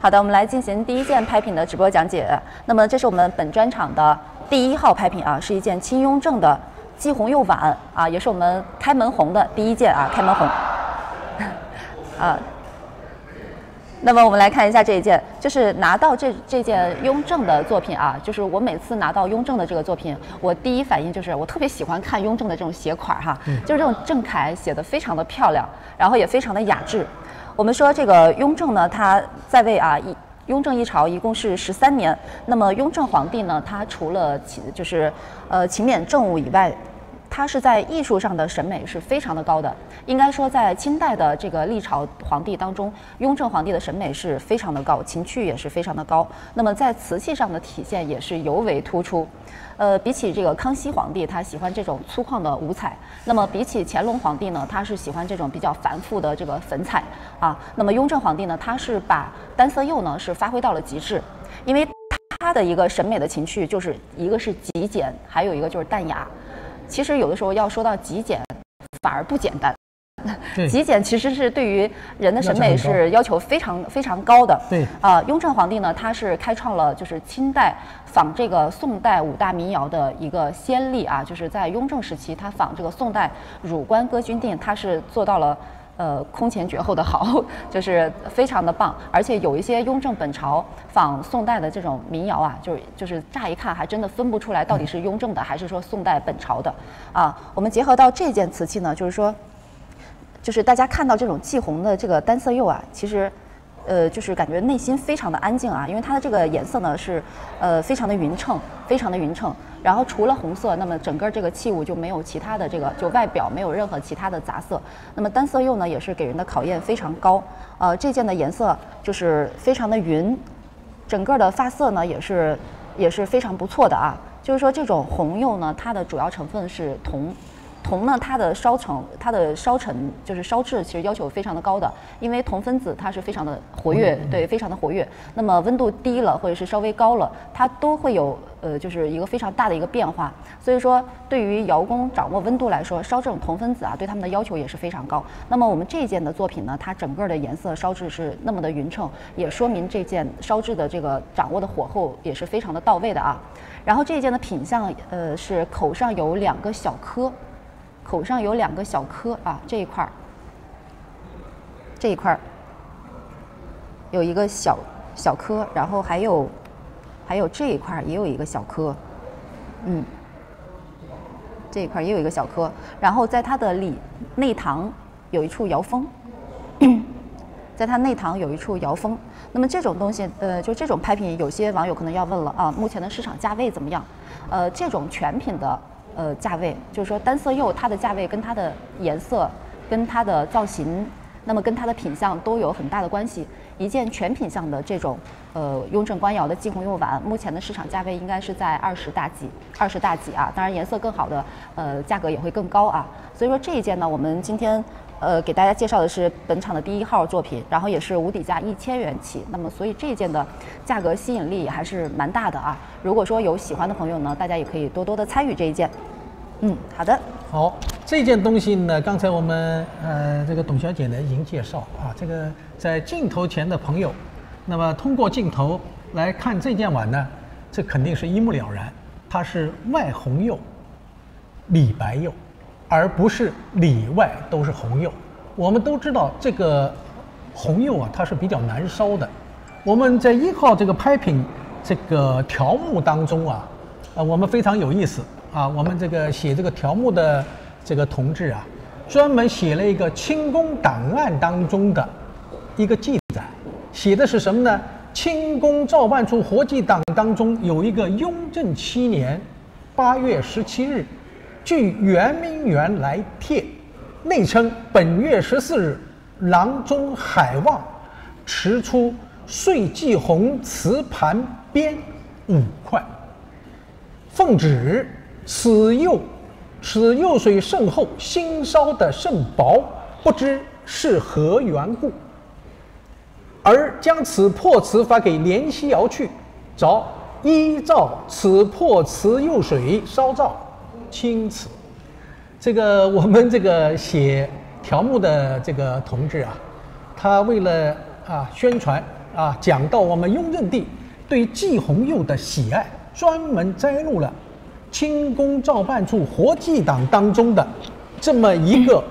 好的，我们来进行第一件拍品的直播讲解。那么这是我们本专场的第一号拍品啊，是一件清雍正的季红釉碗啊，也是我们开门红的第一件啊，开门红。啊，那么我们来看一下这一件，就是拿到这这件雍正的作品啊，就是我每次拿到雍正的这个作品，我第一反应就是我特别喜欢看雍正的这种写款哈，就是这种正楷写的非常的漂亮，然后也非常的雅致。我们说这个雍正呢，他在位啊一雍正一朝一共是十三年。那么雍正皇帝呢，他除了勤就是呃勤勉政务以外，他是在艺术上的审美是非常的高的。应该说，在清代的这个历朝皇帝当中，雍正皇帝的审美是非常的高，情趣也是非常的高。那么在瓷器上的体现也是尤为突出。呃，比起这个康熙皇帝，他喜欢这种粗犷的五彩；那么比起乾隆皇帝呢，他是喜欢这种比较繁复的这个粉彩啊。那么雍正皇帝呢，他是把单色釉呢是发挥到了极致，因为他的一个审美的情趣就是一个是极简，还有一个就是淡雅。其实有的时候要说到极简，反而不简单。极简其实是对于人的审美是要求非常非常高的。对啊，雍正皇帝呢，他是开创了就是清代仿这个宋代五大民谣的一个先例啊，就是在雍正时期，他仿这个宋代《汝官歌君定》，他是做到了呃空前绝后的好，就是非常的棒。而且有一些雍正本朝仿宋代的这种民谣啊，就是就是乍一看还真的分不出来到底是雍正的还是说宋代本朝的啊。我们结合到这件瓷器呢，就是说。就是大家看到这种霁红的这个单色釉啊，其实，呃，就是感觉内心非常的安静啊，因为它的这个颜色呢是，呃，非常的匀称，非常的匀称。然后除了红色，那么整个这个器物就没有其他的这个，就外表没有任何其他的杂色。那么单色釉呢，也是给人的考验非常高。呃，这件的颜色就是非常的匀，整个的发色呢也是也是非常不错的啊。就是说这种红釉呢，它的主要成分是铜。铜呢，它的烧成、它的烧成就是烧制，其实要求非常的高的，因为铜分子它是非常的活跃，对，非常的活跃。那么温度低了或者是稍微高了，它都会有呃，就是一个非常大的一个变化。所以说，对于窑工掌握温度来说，烧这种铜分子啊，对他们的要求也是非常高。那么我们这件的作品呢，它整个的颜色烧制是那么的匀称，也说明这件烧制的这个掌握的火候也是非常的到位的啊。然后这件的品相，呃，是口上有两个小颗。口上有两个小颗啊，这一块儿，这一块儿有一个小小颗，然后还有还有这一块儿也有一个小颗，嗯，这一块儿也有一个小颗，然后在它的里内膛有一处窑封，在它内膛有一处窑封。那么这种东西，呃，就这种拍品，有些网友可能要问了啊，目前的市场价位怎么样？呃，这种全品的。呃，价位就是说单色釉它的价位跟它的颜色、跟它的造型，那么跟它的品相都有很大的关系。一件全品相的这种呃雍正官窑的霁红釉碗，目前的市场价位应该是在二十大几，二十大几啊。当然颜色更好的，呃，价格也会更高啊。所以说这一件呢，我们今天。呃，给大家介绍的是本场的第一号作品，然后也是无底价一千元起。那么，所以这件的价格吸引力还是蛮大的啊。如果说有喜欢的朋友呢，大家也可以多多的参与这一件。嗯，好的。好，这件东西呢，刚才我们呃这个董小姐呢已经介绍啊，这个在镜头前的朋友，那么通过镜头来看这件碗呢，这肯定是一目了然，它是外红釉，里白釉。而不是里外都是红釉。我们都知道这个红釉啊，它是比较难烧的。我们在一号这个拍品这个条目当中啊，啊，我们非常有意思啊。我们这个写这个条目的这个同志啊，专门写了一个清宫档案当中的一个记载，写的是什么呢？清宫造办处活记档当中有一个雍正七年八月十七日。据圆明园来帖，内称本月十四日，郎中海望持出岁季红瓷盘边五块。奉旨，此釉此釉水甚厚，新烧的甚薄，不知是何缘故。而将此破瓷发给联西窑去，着依照此破瓷釉水烧造。青瓷，这个我们这个写条目的这个同志啊，他为了啊宣传啊，讲到我们雍正帝对季红釉的喜爱，专门摘录了清宫照办处活祭档当中的这么一个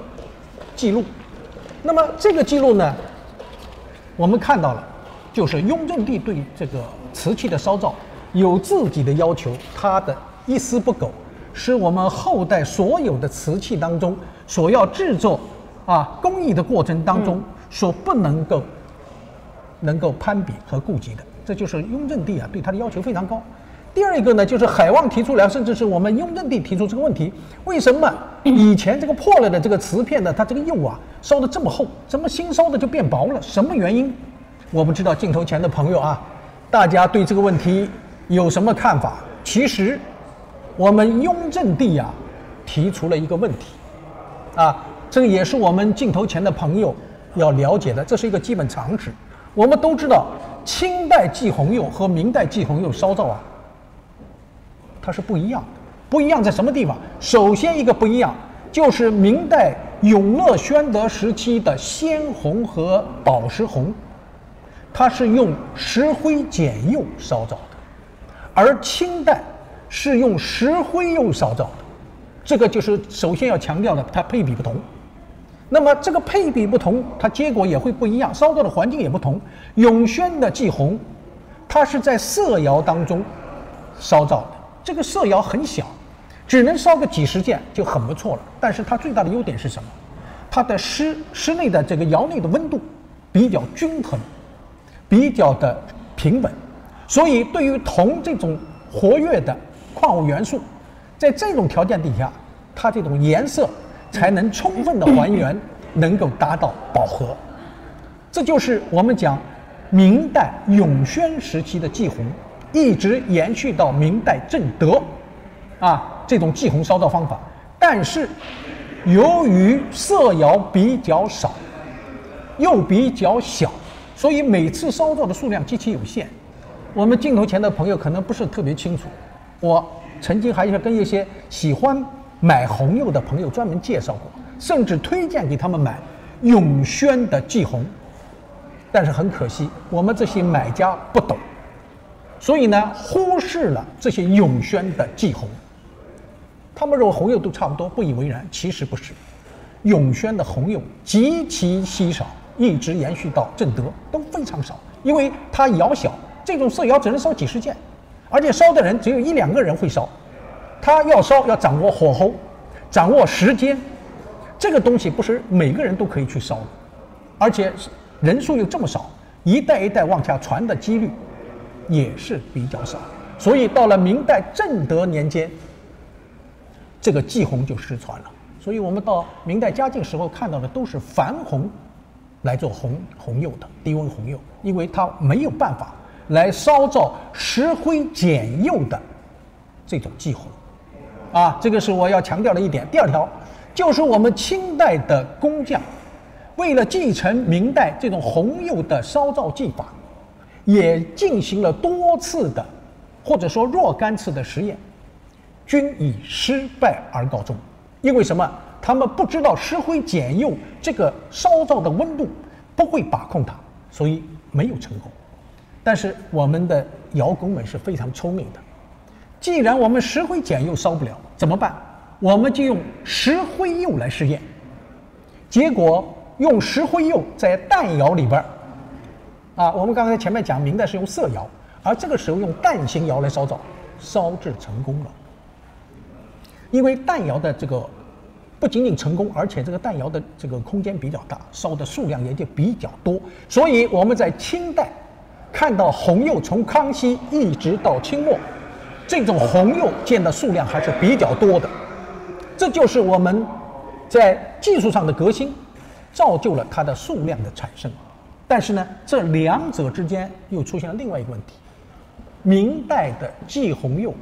记录。那么这个记录呢，我们看到了，就是雍正帝对这个瓷器的烧造有自己的要求，他的一丝不苟，是我们后代所有的瓷器当中所要制作啊工艺的过程当中所不能够能够攀比和顾及的。这就是雍正帝啊对他的要求非常高。第二一个呢，就是海望提出来，甚至是我们雍正帝提出这个问题：为什么 以前这个破了的这个瓷片呢，它这个釉啊烧的这么厚，怎么新烧的就变薄了？什么原因？我不知道镜头前的朋友啊，大家对这个问题有什么看法？其实，我们雍正帝呀提出了一个问题，啊，这个也是我们镜头前的朋友要了解的，这是一个基本常识。我们都知道，清代祭红釉和明代祭红釉烧造啊。它是不一样的，不一样在什么地方？首先一个不一样，就是明代永乐、宣德时期的鲜红和宝石红，它是用石灰碱釉烧造的，而清代是用石灰釉烧造的，这个就是首先要强调的，它配比不同。那么这个配比不同，它结果也会不一样，烧造的环境也不同。永宣的霁红，它是在色窑当中烧造的。这个色窑很小，只能烧个几十件就很不错了。但是它最大的优点是什么？它的室室内的这个窑内的温度比较均衡，比较的平稳，所以对于铜这种活跃的矿物元素，在这种条件底下，它这种颜色才能充分的还原，能够达到饱和。这就是我们讲明代永宣时期的霁红。一直延续到明代正德，啊，这种祭红烧造方法，但是由于色窑比较少，又比较小，所以每次烧造的数量极其有限。我们镜头前的朋友可能不是特别清楚，我曾经还是跟一些喜欢买红釉的朋友专门介绍过，甚至推荐给他们买永宣的霁红，但是很可惜，我们这些买家不懂。所以呢，忽视了这些永宣的霁红，他们认为红釉都差不多，不以为然。其实不是，永宣的红釉极其稀少，一直延续到正德都非常少，因为它窑小，这种色窑只能烧几十件，而且烧的人只有一两个人会烧，他要烧要掌握火候，掌握时间，这个东西不是每个人都可以去烧的，而且人数又这么少，一代一代往下传的几率。也是比较少，所以到了明代正德年间，这个季红就失传了。所以我们到明代嘉靖时候看到的都是矾红来做红红釉的低温红釉，因为它没有办法来烧造石灰碱釉的这种季红。啊，这个是我要强调的一点。第二条就是我们清代的工匠为了继承明代这种红釉的烧造技法。也进行了多次的，或者说若干次的实验，均以失败而告终。因为什么？他们不知道石灰碱釉这个烧造的温度不会把控它，所以没有成功。但是我们的窑工们是非常聪明的，既然我们石灰碱又烧不了，怎么办？我们就用石灰釉来试验。结果用石灰釉在弹窑里边儿。啊，我们刚才前面讲明代是用色窑，而这个时候用蛋形窑来烧造，烧制成功了。因为弹窑的这个不仅仅成功，而且这个弹窑的这个空间比较大，烧的数量也就比较多。所以我们在清代看到红釉从康熙一直到清末，这种红釉见的数量还是比较多的。这就是我们在技术上的革新，造就了它的数量的产生。但是呢，这两者之间又出现了另外一个问题：明代的霁红釉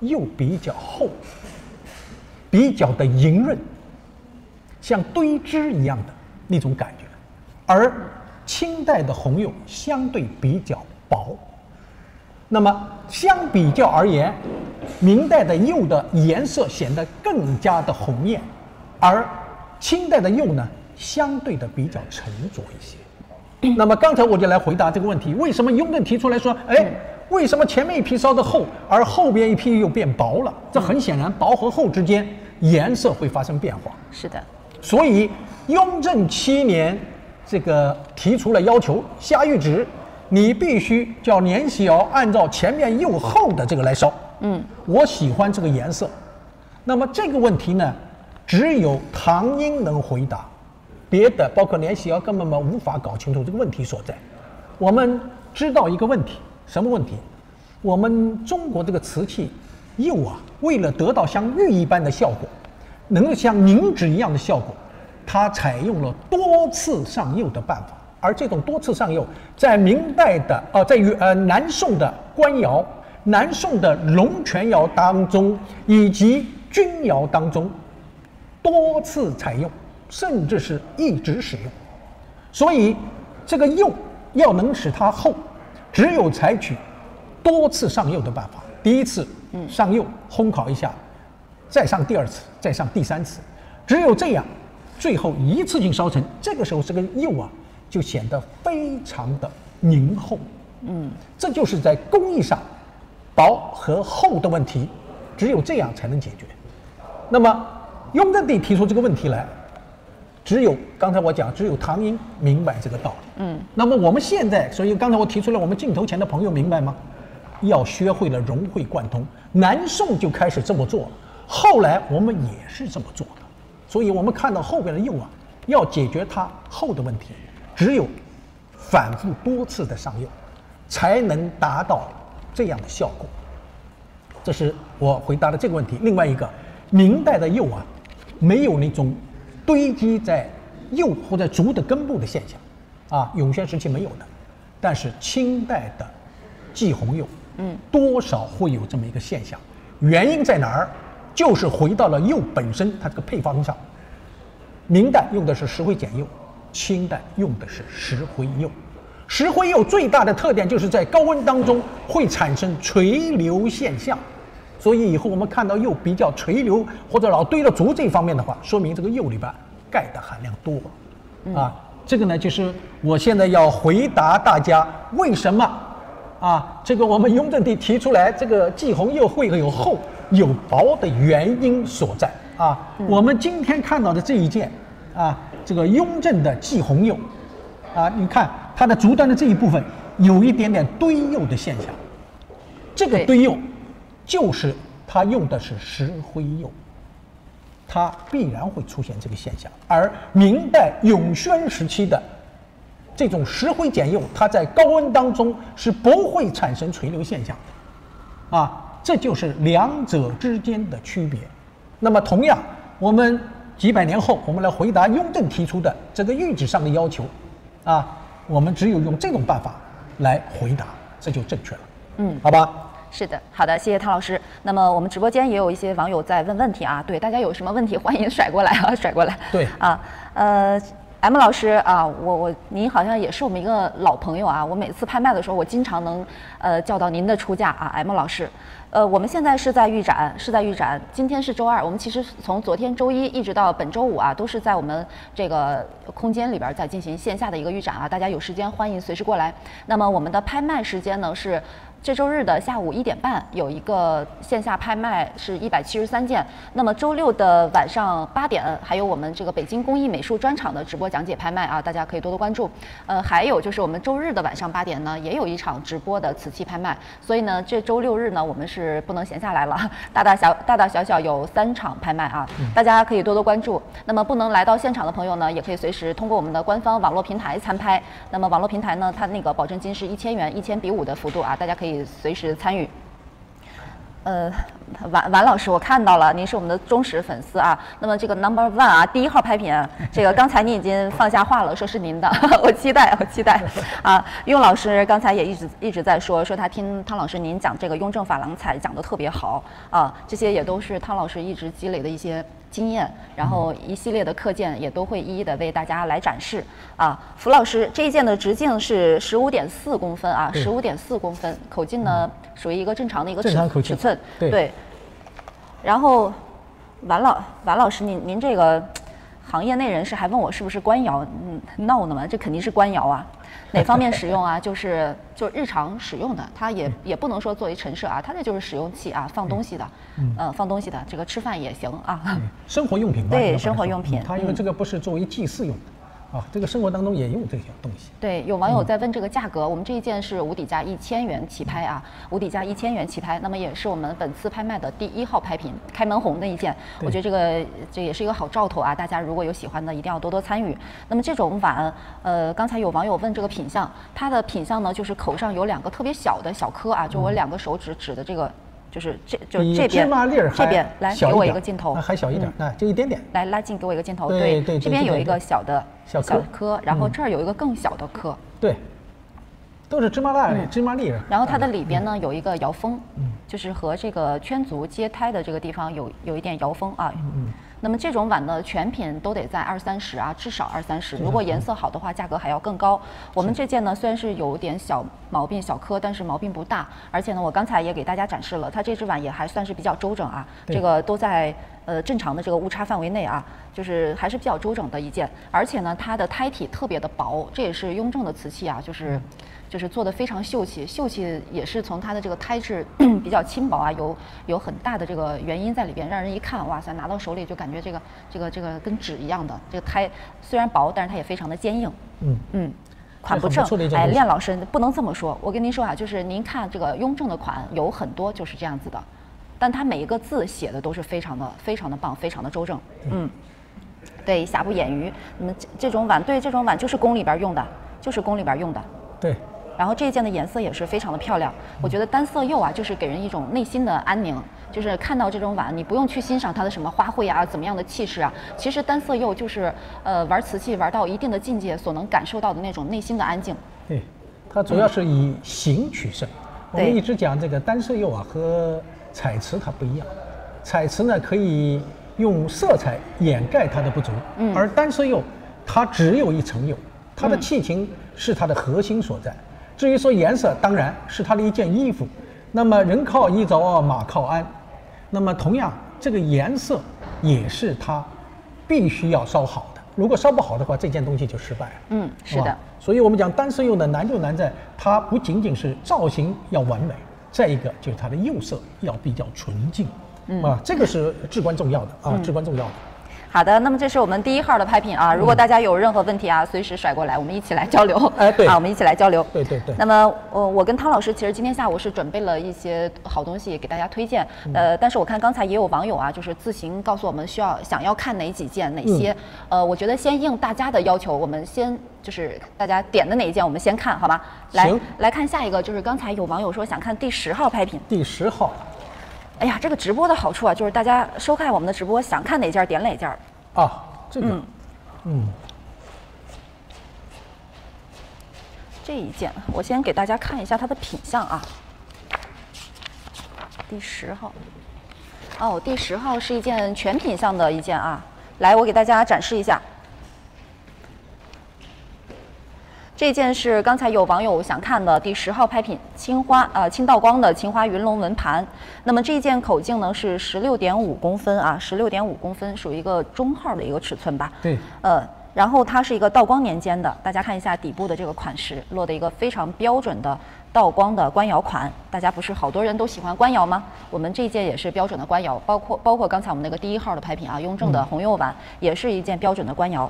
又比较厚，比较的莹润，像堆汁一样的那种感觉；而清代的红釉相对比较薄。那么相比较而言，明代的釉的颜色显得更加的红艳，而清代的釉呢，相对的比较沉着一些。那么刚才我就来回答这个问题：为什么雍正提出来说，哎，为什么前面一批烧的厚，而后边一批又变薄了？这很显然，薄和厚之间颜色会发生变化。是的，所以雍正七年这个提出了要求，下谕旨，你必须叫年喜窑按照前面又厚的这个来烧。嗯，我喜欢这个颜色。那么这个问题呢，只有唐英能回答。别的包括联喜窑根本嘛无法搞清楚这个问题所在。我们知道一个问题，什么问题？我们中国这个瓷器釉啊，为了得到像玉一般的效果，能够像凝脂一样的效果，它采用了多次上釉的办法。而这种多次上釉，在明代的呃，在于呃南宋的官窑、南宋的龙泉窑当中，以及钧窑当中，多次采用。甚至是一直使用，所以这个釉要能使它厚，只有采取多次上釉的办法。第一次上釉烘烤一下，再上第二次，再上第三次，只有这样，最后一次性烧成。这个时候这个釉啊，就显得非常的凝厚。嗯，这就是在工艺上薄和厚的问题，只有这样才能解决。那么雍正帝提出这个问题来。只有刚才我讲，只有唐英明白这个道理。嗯，那么我们现在，所以刚才我提出来，我们镜头前的朋友明白吗？要学会了融会贯通。南宋就开始这么做，后来我们也是这么做的。所以我们看到后边的釉啊，要解决它厚的问题，只有反复多次的上釉，才能达到这样的效果。这是我回答的这个问题。另外一个，明代的釉啊，没有那种。堆积在釉或者竹的根部的现象，啊，永宣时期没有的，但是清代的霁红釉，嗯，多少会有这么一个现象。原因在哪儿？就是回到了釉本身它这个配方上。明代用的是石灰碱釉，清代用的是石灰釉。石灰釉最大的特点就是在高温当中会产生垂流现象。所以以后我们看到釉比较垂流或者老堆了足这方面的话，说明这个釉里边钙的含量多，啊，这个呢就是我现在要回答大家为什么啊，这个我们雍正帝提出来这个霁红釉会有厚有薄的原因所在啊。我们今天看到的这一件啊，这个雍正的季红釉啊，你看它的竹端的这一部分有一点点堆釉的现象，这个堆釉。就是它用的是石灰釉，它必然会出现这个现象。而明代永宣时期的这种石灰碱釉，它在高温当中是不会产生垂流现象的，啊，这就是两者之间的区别。那么，同样，我们几百年后，我们来回答雍正提出的这个谕旨上的要求，啊，我们只有用这种办法来回答，这就正确了。嗯，好吧。是的，好的，谢谢汤老师。那么我们直播间也有一些网友在问问题啊，对大家有什么问题，欢迎甩过来啊，甩过来。对啊，呃，M 老师啊，我我您好像也是我们一个老朋友啊，我每次拍卖的时候，我经常能呃叫到您的出价啊，M 老师。呃，我们现在是在预展，是在预展。今天是周二，我们其实从昨天周一一直到本周五啊，都是在我们这个空间里边在进行线下的一个预展啊，大家有时间欢迎随时过来。那么我们的拍卖时间呢是。这周日的下午一点半有一个线下拍卖，是一百七十三件。那么周六的晚上八点，还有我们这个北京工艺美术专场的直播讲解拍卖啊，大家可以多多关注。呃，还有就是我们周日的晚上八点呢，也有一场直播的瓷器拍卖。所以呢，这周六日呢，我们是不能闲下来了，大大小大大小小有三场拍卖啊，大家可以多多关注。那么不能来到现场的朋友呢，也可以随时通过我们的官方网络平台参拍。那么网络平台呢，它那个保证金是一千元，一千比五的幅度啊，大家可以。可以随时参与。呃，王王老师，我看到了，您是我们的忠实粉丝啊。那么这个 Number One 啊，第一号拍品，这个刚才您已经放下话了，说是您的，我期待，我期待。啊，雍老师刚才也一直一直在说，说他听汤老师您讲这个雍正珐琅彩讲的特别好啊，这些也都是汤老师一直积累的一些。经验，然后一系列的课件也都会一一的为大家来展示啊。福老师，这一件的直径是十五点四公分啊，十五点四公分，口径呢属于一个正常的一个尺尺寸，对。然后，王老王老师，您您这个行业内人士还问我是不是官窑，嗯，闹呢嘛，这肯定是官窑啊。哪方面使用啊？就是就日常使用的，它也也不能说作为陈设啊，它这就是使用器啊，放东西的，呃，放东西的，这个吃饭也行啊。生活用品吧。对，生活用品。它因为这个不是作为祭祀用的。啊，这个生活当中也用这些东西。对，有网友在问这个价格，我们这一件是无底价一千元起拍啊，无底价一千元起拍，那么也是我们本次拍卖的第一号拍品，开门红的一件。我觉得这个这也是一个好兆头啊，大家如果有喜欢的，一定要多多参与。那么这种碗，呃，刚才有网友问这个品相，它的品相呢，就是口上有两个特别小的小颗啊，就我两个手指指的这个。就是这，就这边，这边来给我一个镜头，还小一点，哎就一点点。来拉近，给我一个镜头。对对，这边有一个小的小颗，然后这儿有一个更小的颗。对，都是芝麻粒，芝麻粒。然后它的里边呢有一个摇风，就是和这个圈足接胎的这个地方有有一点摇峰啊。那么这种碗呢，全品都得在二三十啊，至少二三十。如果颜色好的话，价格还要更高。我们这件呢，虽然是有点小毛病、小磕，但是毛病不大。而且呢，我刚才也给大家展示了，它这只碗也还算是比较周整啊，这个都在呃正常的这个误差范围内啊，就是还是比较周整的一件。而且呢，它的胎体特别的薄，这也是雍正的瓷器啊，就是。就是做的非常秀气，秀气也是从它的这个胎质 比较轻薄啊，有有很大的这个原因在里边，让人一看，哇塞，拿到手里就感觉这个这个这个跟纸一样的，这个胎虽然薄，但是它也非常的坚硬。嗯嗯，款不正，哎，练老师不能这么说，我跟您说啊，就是您看这个雍正的款有很多就是这样子的，但它每一个字写的都是非常的非常的棒，非常的周正。嗯，对，瑕不掩瑜。那么这这种碗，对，这种碗就是宫里边用的，就是宫里边用的。对。然后这一件的颜色也是非常的漂亮，我觉得单色釉啊，就是给人一种内心的安宁，就是看到这种碗，你不用去欣赏它的什么花卉啊，怎么样的气势啊，其实单色釉就是，呃，玩瓷器玩到一定的境界所能感受到的那种内心的安静。对，它主要是以形取胜。我们一直讲这个单色釉啊和彩瓷它不一样，彩瓷呢可以用色彩掩盖它的不足，嗯，而单色釉它只有一层釉，它的器型是它的核心所在。至于说颜色，当然是它的一件衣服。那么人靠衣着，马靠鞍。那么同样，这个颜色也是它必须要烧好的。如果烧不好的话，这件东西就失败了。嗯，是的。所以我们讲单色釉呢，难就难在它不仅仅是造型要完美，再一个就是它的釉色要比较纯净。嗯啊，这个是至关重要的啊，至关重要的。好的，那么这是我们第一号的拍品啊。如果大家有任何问题啊，随时甩过来，我们一起来交流。哎，对，啊，我们一起来交流。对对对。那么，我我跟汤老师其实今天下午是准备了一些好东西给大家推荐。呃，但是我看刚才也有网友啊，就是自行告诉我们需要想要看哪几件哪些。呃，我觉得先应大家的要求，我们先就是大家点的哪一件，我们先看好吗？来，来看下一个，就是刚才有网友说想看第十号拍品。第十号。哎呀，这个直播的好处啊，就是大家收看我们的直播，想看哪件点哪件。啊。这个，嗯，这一件我先给大家看一下它的品相啊。第十号，哦，第十号是一件全品相的一件啊。来，我给大家展示一下。这件是刚才有网友想看的第十号拍品，青花呃青道光的青花云龙纹盘。那么这一件口径呢是十六点五公分啊，十六点五公分属于一个中号的一个尺寸吧。对。呃，然后它是一个道光年间的，大家看一下底部的这个款式，落的一个非常标准的道光的官窑款。大家不是好多人都喜欢官窑吗？我们这件也是标准的官窑，包括包括刚才我们那个第一号的拍品啊，雍正的红釉碗也是一件标准的官窑。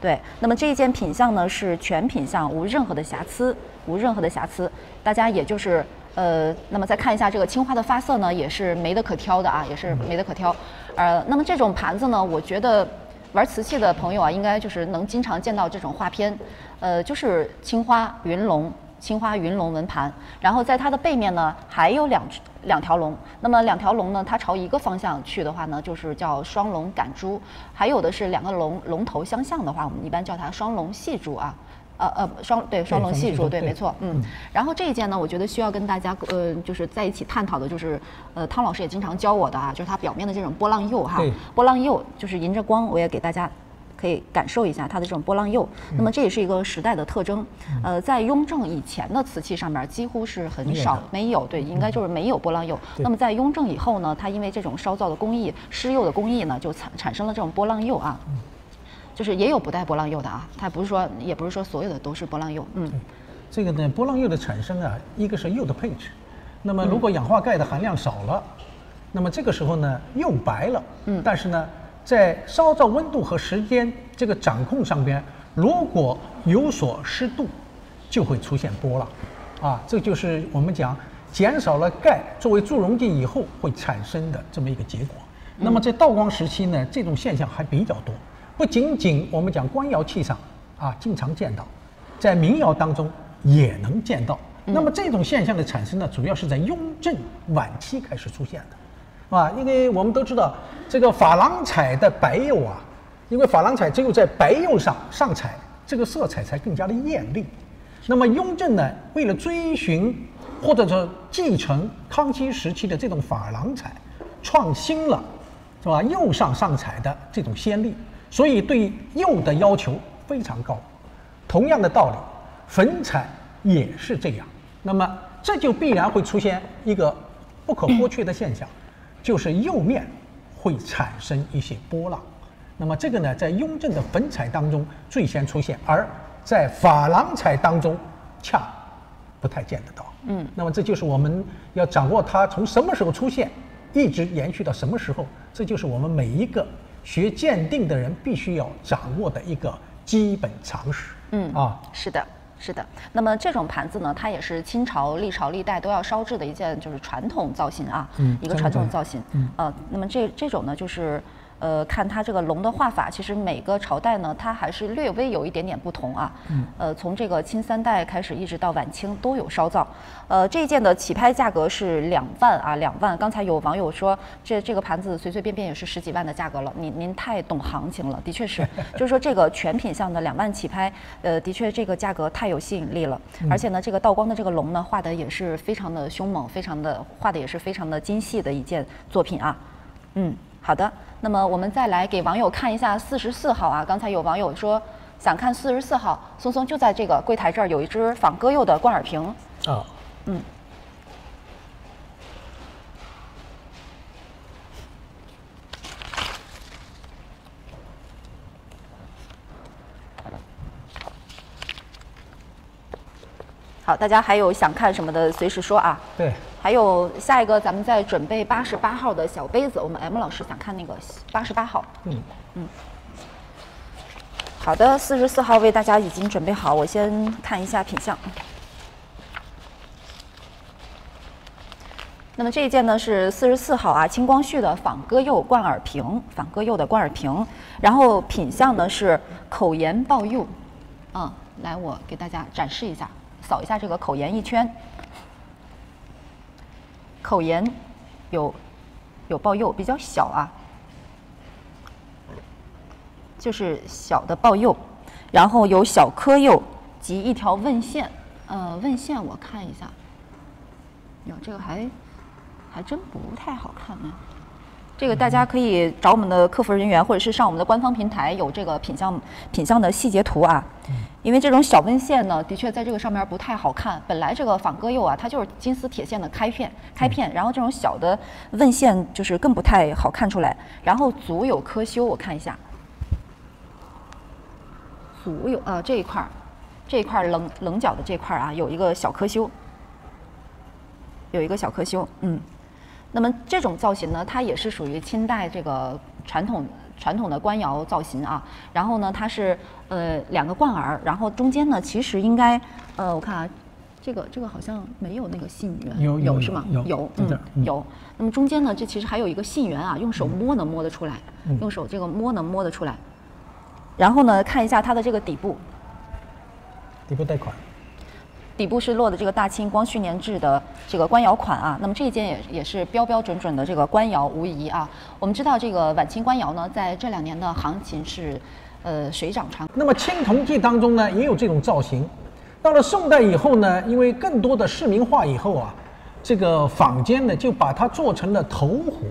对，那么这一件品相呢是全品相，无任何的瑕疵，无任何的瑕疵。大家也就是呃，那么再看一下这个青花的发色呢，也是没得可挑的啊，也是没得可挑。呃，那么这种盘子呢，我觉得玩瓷器的朋友啊，应该就是能经常见到这种画片，呃，就是青花云龙。青花云龙纹盘，然后在它的背面呢还有两两条龙，那么两条龙呢，它朝一个方向去的话呢，就是叫双龙赶珠；还有的是两个龙龙头相向的话，我们一般叫它双龙戏珠啊，呃呃双对双龙戏珠对，没错，嗯。然后这一件呢，我觉得需要跟大家呃就是在一起探讨的，就是呃汤老师也经常教我的啊，就是它表面的这种波浪釉哈，波浪釉就是迎着光，我也给大家。可以感受一下它的这种波浪釉，那么这也是一个时代的特征。呃，在雍正以前的瓷器上面几乎是很少没有，对，应该就是没有波浪釉。那么在雍正以后呢，它因为这种烧造的工艺、施釉的工艺呢，就产产生了这种波浪釉啊。就是也有不带波浪釉的啊，它不是说也不是说所有的都是波浪釉，嗯，这个呢，波浪釉的产生啊，一个是釉的配置，那么如果氧化钙的含量少了，那么这个时候呢，釉白了，嗯，但是呢，在烧造温度和时间这个掌控上边，如果有所失度，就会出现波浪，啊，这就是我们讲减少了钙作为助溶剂以后会产生的这么一个结果。那么在道光时期呢，这种现象还比较多，不仅仅我们讲官窑器上啊经常见到，在民窑当中也能见到。那么这种现象的产生呢，主要是在雍正晚期开始出现的，啊，因为我们都知道这个珐琅彩的白釉啊，因为珐琅彩只有在白釉上上彩，这个色彩才更加的艳丽。那么雍正呢，为了追寻或者说继承康熙时期的这种珐琅彩，创新了。是吧？釉上上彩的这种先例，所以对釉的要求非常高。同样的道理，粉彩也是这样。那么这就必然会出现一个不可或缺的现象，就是釉面会产生一些波浪。那么这个呢，在雍正的粉彩当中最先出现，而在珐琅彩当中恰不太见得到。嗯，那么这就是我们要掌握它从什么时候出现。一直延续到什么时候？这就是我们每一个学鉴定的人必须要掌握的一个基本常识。嗯啊，是的，是的。那么这种盘子呢，它也是清朝历朝历代都要烧制的一件就是传统造型啊，一个传统造型。嗯，呃，那么这这种呢，就是。呃，看它这个龙的画法，其实每个朝代呢，它还是略微有一点点不同啊。嗯。呃，从这个清三代开始，一直到晚清都有烧造。呃，这一件的起拍价格是两万啊，两万。刚才有网友说，这这个盘子随随便便也是十几万的价格了。您您太懂行情了，的确是，就是说这个全品相的两万起拍，呃，的确这个价格太有吸引力了。而且呢，这个道光的这个龙呢，画的也是非常的凶猛，非常的画的也是非常的精细的一件作品啊。嗯。好的，那么我们再来给网友看一下四十四号啊。刚才有网友说想看四十四号，松松就在这个柜台这儿有一只仿鸽釉的观耳瓶啊。嗯。好，大家还有想看什么的，随时说啊。对。还有下一个，咱们再准备八十八号的小杯子。我们 M 老师想看那个八十八号。嗯嗯。好的，四十四号为大家已经准备好，我先看一下品相。那么这一件呢是四十四号啊，清光绪的仿鸽釉冠耳瓶，仿鸽釉的冠耳瓶。然后品相呢是口沿抱釉。嗯，来，我给大家展示一下，扫一下这个口沿一圈。口沿有有抱釉，比较小啊，就是小的抱釉，然后有小颗釉及一条问线。呃，问线我看一下，哟，这个还还真不太好看呢。这个大家可以找我们的客服人员，或者是上我们的官方平台，有这个品相品相的细节图啊。因为这种小纹线呢，的确在这个上面不太好看。本来这个仿鸽釉啊，它就是金丝铁线的开片开片，然后这种小的纹线就是更不太好看出来。然后足有磕修，我看一下，足有啊这一块儿，这一块棱棱角的这块儿啊，有一个小磕修，有一个小磕修，嗯。那么这种造型呢，它也是属于清代这个传统传统的官窑造型啊。然后呢，它是呃两个冠耳，然后中间呢其实应该呃我看啊，这个这个好像没有那个信源，有有是吗？有嗯有。那么中间呢，这其实还有一个信源啊，用手摸能摸得出来，用手这个摸能摸得出来。然后呢，看一下它的这个底部，底部带款。底部是落的这个大清光绪年制的这个官窑款啊，那么这一件也也是标标准准的这个官窑无疑啊。我们知道这个晚清官窑呢，在这两年的行情是，呃水涨船。那么青铜器当中呢，也有这种造型。到了宋代以后呢，因为更多的市民化以后啊，这个坊间呢就把它做成了头壶。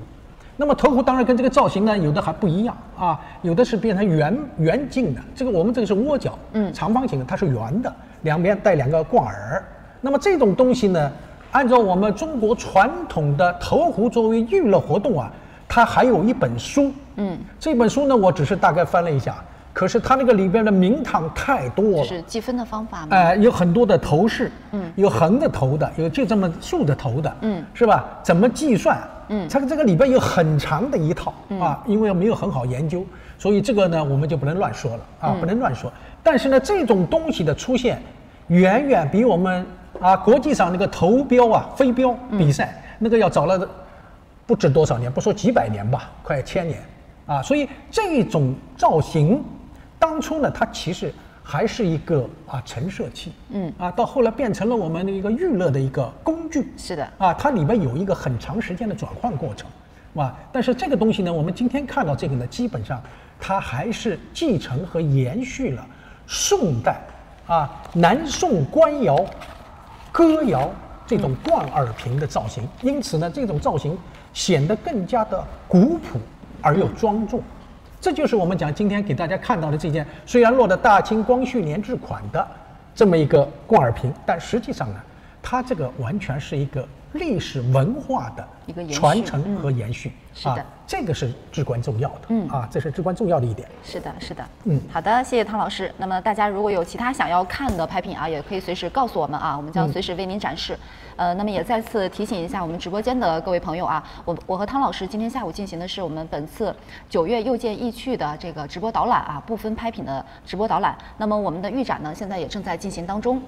那么头壶当然跟这个造型呢有的还不一样啊，有的是变成圆圆镜的，这个我们这个是窝角，嗯，长方形的，它是圆的。两边带两个挂耳，那么这种东西呢，按照我们中国传统的投壶作为娱乐活动啊，它还有一本书，嗯，这本书呢，我只是大概翻了一下，可是它那个里边的名堂太多了，就是计分的方法嘛。哎，有很多的头饰，嗯，有横着头的，有就这么竖着头的，嗯，是吧？怎么计算？嗯，它这个里边有很长的一套啊，因为没有很好研究，所以这个呢，我们就不能乱说了啊，不能乱说。但是呢，这种东西的出现，远远比我们啊国际上那个投标啊飞镖比赛那个要早了不止多少年，不说几百年吧，快千年啊。所以这种造型，当初呢，它其实还是一个啊陈设器，嗯啊，到后来变成了我们的一个娱乐的一个工具。是的，啊，它里面有一个很长时间的转换过程，哇！但是这个东西呢，我们今天看到这个呢，基本上它还是继承和延续了宋代啊南宋官窑、歌窑这种贯耳瓶的造型，因此呢，这种造型显得更加的古朴而又庄重。这就是我们讲今天给大家看到的这件，虽然落的大清光绪年制款的这么一个贯耳瓶，但实际上呢，它这个完全是一个历史文化的一个传承和延续，是的。啊，这个是至关重要的，嗯。啊，这是至关重要的一点。是的，是的，嗯。好的，谢谢汤老师。那么大家如果有其他想要看的拍品啊，也可以随时告诉我们啊，我们将随时为您展示。呃，那么也再次提醒一下我们直播间的各位朋友啊，我我和汤老师今天下午进行的是我们本次九月又见易趣的这个直播导览啊，部分拍品的直播导览。那么我们的预展呢，现在也正在进行当中。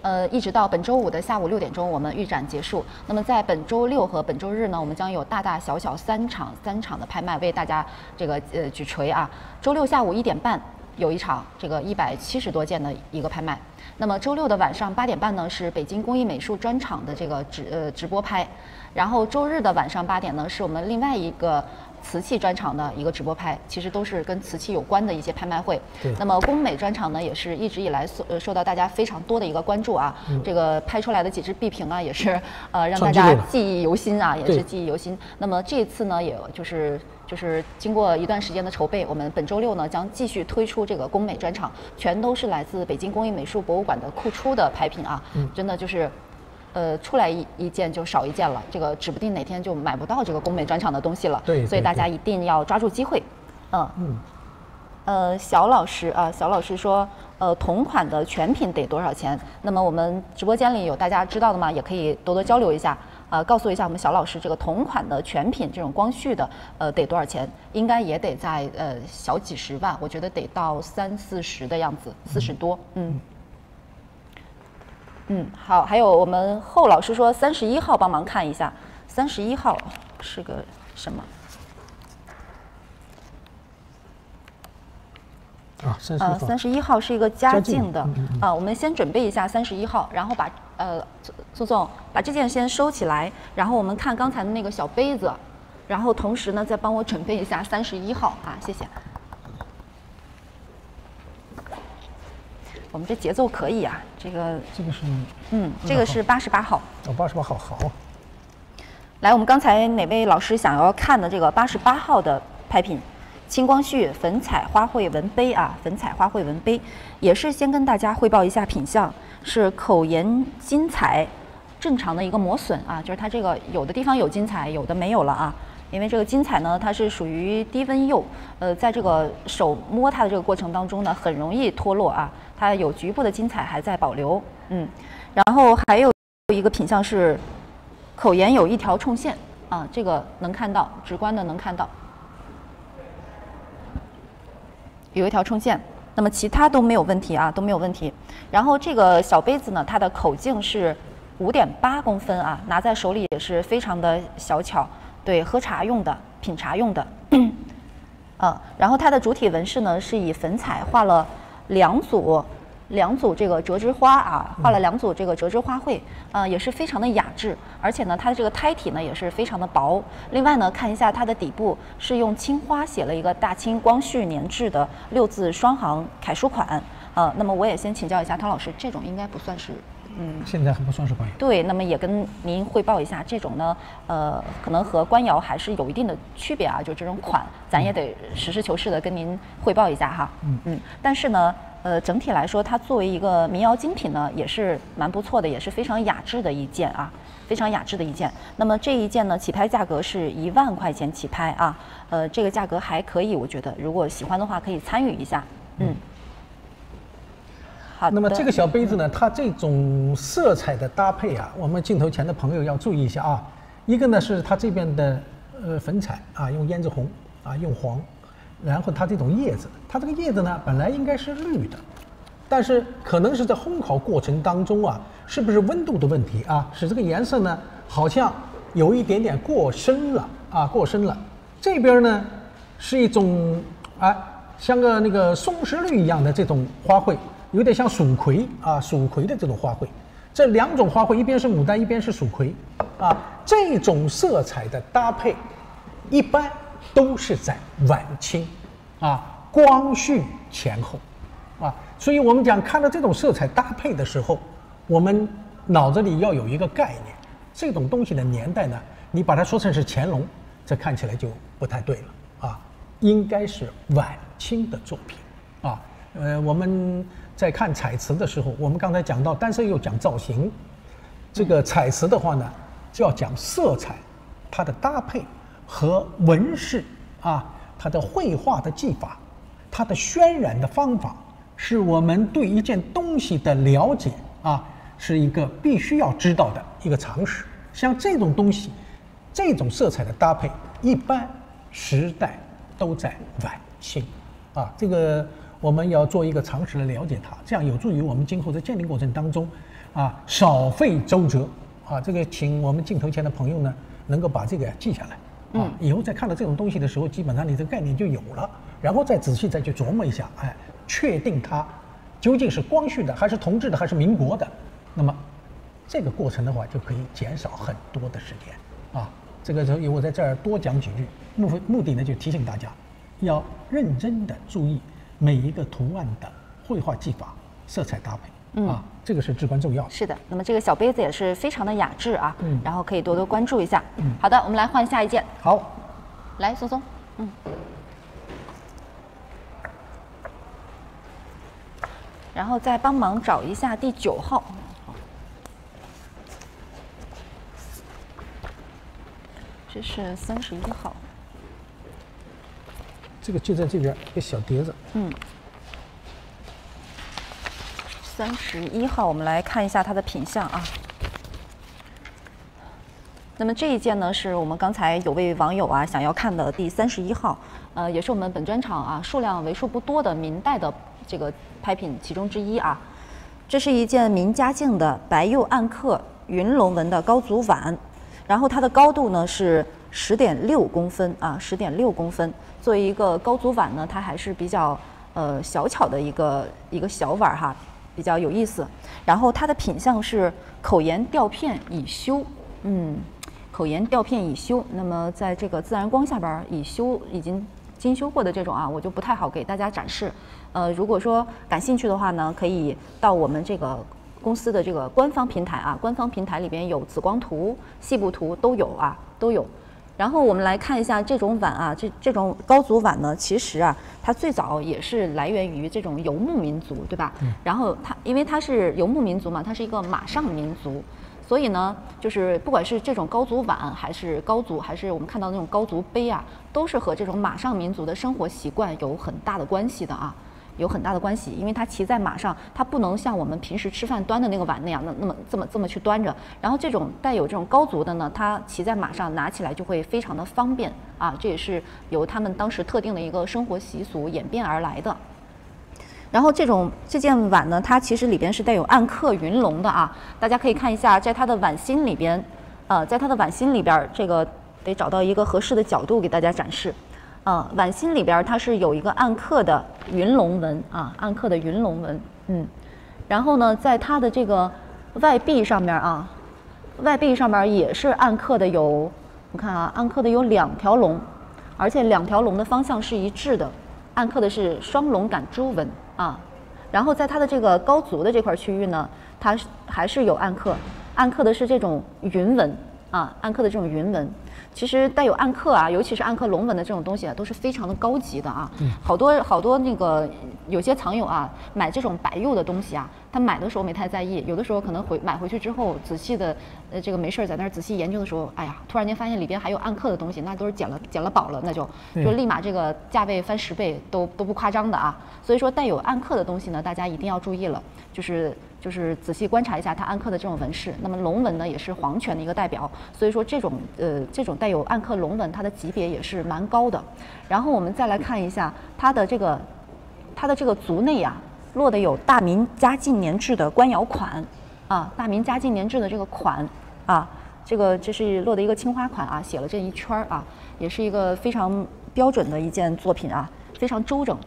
呃，一直到本周五的下午六点钟，我们预展结束。那么在本周六和本周日呢，我们将有大大小小三场三场的拍卖为大家这个呃举锤啊。周六下午一点半有一场这个一百七十多件的一个拍卖。那么周六的晚上八点半呢是北京工艺美术专场的这个直呃直播拍，然后周日的晚上八点呢是我们另外一个。瓷器专场的一个直播拍，其实都是跟瓷器有关的一些拍卖会。对那么工美专场呢，也是一直以来受呃受到大家非常多的一个关注啊。这个拍出来的几只壁屏啊，也是呃让大家记忆犹新啊，也是记忆犹新。那么这次呢，也就是就是经过一段时间的筹备，我们本周六呢将继续推出这个工美专场，全都是来自北京工艺美术博物馆的库出的拍品啊，嗯真的就是。呃，出来一一件就少一件了，这个指不定哪天就买不到这个工美专场的东西了。对所以大家一定要抓住机会。嗯嗯，呃，小老师啊，小老师说，呃，同款的全品得多少钱？那么我们直播间里有大家知道的吗？也可以多多交流一下，呃，告诉一下我们小老师，这个同款的全品这种光绪的，呃，得多少钱？应该也得在呃小几十万，我觉得得到三四十的样子，四十多，嗯。嗯，好，还有我们后老师说三十一号帮忙看一下，三十一号是个什么？啊，三十一号是一个嘉嘉靖靖的嗯嗯啊，我们先准备一下三十一号，然后把呃，苏苏总把这件先收起来，然后我们看刚才的那个小杯子，然后同时呢再帮我准备一下三十一号啊，谢谢。我们这节奏可以啊，这个这个是嗯，这个是八十八号。哦，八十八号好，来，我们刚才哪位老师想要看的这个八十八号的拍品，清光绪粉彩花卉纹杯啊，粉彩花卉纹杯，也是先跟大家汇报一下品相，是口沿金彩，正常的一个磨损啊，就是它这个有的地方有金彩，有的没有了啊。因为这个金彩呢，它是属于低温釉，呃，在这个手摸它的这个过程当中呢，很容易脱落啊，它有局部的精彩还在保留，嗯，然后还有一个品相是口沿有一条冲线啊，这个能看到，直观的能看到，有一条冲线。那么其他都没有问题啊，都没有问题。然后这个小杯子呢，它的口径是五点八公分啊，拿在手里也是非常的小巧，对，喝茶用的，品茶用的。嗯，然后它的主体纹饰呢是以粉彩画了两组两组这个折枝花啊，画了两组这个折枝花卉，呃，也是非常的雅致，而且呢，它的这个胎体呢也是非常的薄。另外呢，看一下它的底部是用青花写了一个大清光绪年制的六字双行楷书款，呃，那么我也先请教一下汤老师，这种应该不算是。嗯，现在还不算是官窑。对，那么也跟您汇报一下，这种呢，呃，可能和官窑还是有一定的区别啊，就这种款，咱也得实事求是的跟您汇报一下哈。嗯嗯，但是呢，呃，整体来说，它作为一个民窑精品呢，也是蛮不错的，也是非常雅致的一件啊。非常雅致的一件。那么这一件呢，起拍价格是一万块钱起拍啊，呃，这个价格还可以，我觉得如果喜欢的话可以参与一下。嗯，那么这个小杯子呢，它这种色彩的搭配啊，我们镜头前的朋友要注意一下啊。一个呢是它这边的呃粉彩啊，用胭脂红啊，用黄，然后它这种叶子，它这个叶子呢本来应该是绿的，但是可能是在烘烤过程当中啊，是不是温度的问题啊，使这个颜色呢好像有一点点过深了啊，过深了。这边呢是一种啊。像个那个松石绿一样的这种花卉，有点像蜀葵啊，蜀葵的这种花卉。这两种花卉，一边是牡丹，一边是蜀葵，啊，这种色彩的搭配，一般都是在晚清，啊，光绪前后，啊，所以我们讲看到这种色彩搭配的时候，我们脑子里要有一个概念，这种东西的年代呢，你把它说成是乾隆，这看起来就不太对了，啊，应该是晚。清的作品，啊，呃，我们在看彩瓷的时候，我们刚才讲到，单色又讲造型，这个彩瓷的话呢，就要讲色彩，它的搭配和纹饰啊，它的绘画的技法，它的渲染的方法，是我们对一件东西的了解啊，是一个必须要知道的一个常识。像这种东西，这种色彩的搭配，一般时代都在晚清。啊，这个我们要做一个常识来了解它，这样有助于我们今后在鉴定过程当中，啊，少费周折。啊，这个请我们镜头前的朋友呢，能够把这个记下来，啊，以后再看到这种东西的时候，基本上你这个概念就有了，然后再仔细再去琢磨一下，哎，确定它究竟是光绪的还是同治的还是民国的，那么这个过程的话就可以减少很多的时间。啊，这个时候我在这儿多讲几句，目目的呢就提醒大家。要认真的注意每一个图案的绘画技法、色彩搭配啊，这个是至关重要。是的，那么这个小杯子也是非常的雅致啊，嗯，然后可以多多关注一下。嗯，好的，我们来换下一件。好，来，松松，嗯，然后再帮忙找一下第九号。这是三十一号。这个就在这边一个小碟子。嗯，三十一号，我们来看一下它的品相啊。那么这一件呢，是我们刚才有位网友啊想要看的第三十一号，呃，也是我们本专场啊数量为数不多的明代的这个拍品其中之一啊。这是一件明嘉靖的白釉暗刻云龙纹的高足碗，然后它的高度呢是十点六公分啊，十点六公分。作为一个高足碗呢，它还是比较呃小巧的一个一个小碗哈，比较有意思。然后它的品相是口沿吊片已修，嗯，口沿吊片已修。那么在这个自然光下边已修已经精修过的这种啊，我就不太好给大家展示。呃，如果说感兴趣的话呢，可以到我们这个公司的这个官方平台啊，官方平台里边有紫光图、细部图都有啊，都有。然后我们来看一下这种碗啊，这这种高足碗呢，其实啊，它最早也是来源于这种游牧民族，对吧？然后它因为它是游牧民族嘛，它是一个马上民族，所以呢，就是不管是这种高足碗，还是高足，还是我们看到那种高足杯啊，都是和这种马上民族的生活习惯有很大的关系的啊。有很大的关系，因为它骑在马上，它不能像我们平时吃饭端的那个碗那样，那那么这么这么去端着。然后这种带有这种高足的呢，它骑在马上拿起来就会非常的方便啊，这也是由他们当时特定的一个生活习俗演变而来的。然后这种这件碗呢，它其实里边是带有暗刻云龙的啊，大家可以看一下，在它的碗心里边，呃，在它的碗心里边，这个得找到一个合适的角度给大家展示。啊，碗心里边它是有一个暗刻的云龙纹啊，暗刻的云龙纹，嗯，然后呢，在它的这个外壁上面啊，外壁上面也是暗刻的有，我看啊，暗刻的有两条龙，而且两条龙的方向是一致的，暗刻的是双龙感珠纹啊，然后在它的这个高足的这块区域呢，它还是有暗刻，暗刻的是这种云纹啊，暗刻的这种云纹。其实带有暗刻啊，尤其是暗刻龙纹的这种东西啊，都是非常的高级的啊。好多好多那个有些藏友啊，买这种白釉的东西啊，他买的时候没太在意，有的时候可能回买回去之后，仔细的，呃，这个没事儿在那儿仔细研究的时候，哎呀，突然间发现里边还有暗刻的东西，那都是捡了捡了宝了，那就就立马这个价位翻十倍都都不夸张的啊。所以说带有暗刻的东西呢，大家一定要注意了，就是就是仔细观察一下它暗刻的这种纹饰。那么龙纹呢，也是皇权的一个代表，所以说这种呃这种带有暗刻龙纹，它的级别也是蛮高的。然后我们再来看一下它的这个它的这个足内啊，落的有大明嘉靖年制的官窑款啊，大明嘉靖年制的这个款啊，这个这是落的一个青花款啊，写了这一圈儿啊，也是一个非常标准的一件作品啊，非常周整。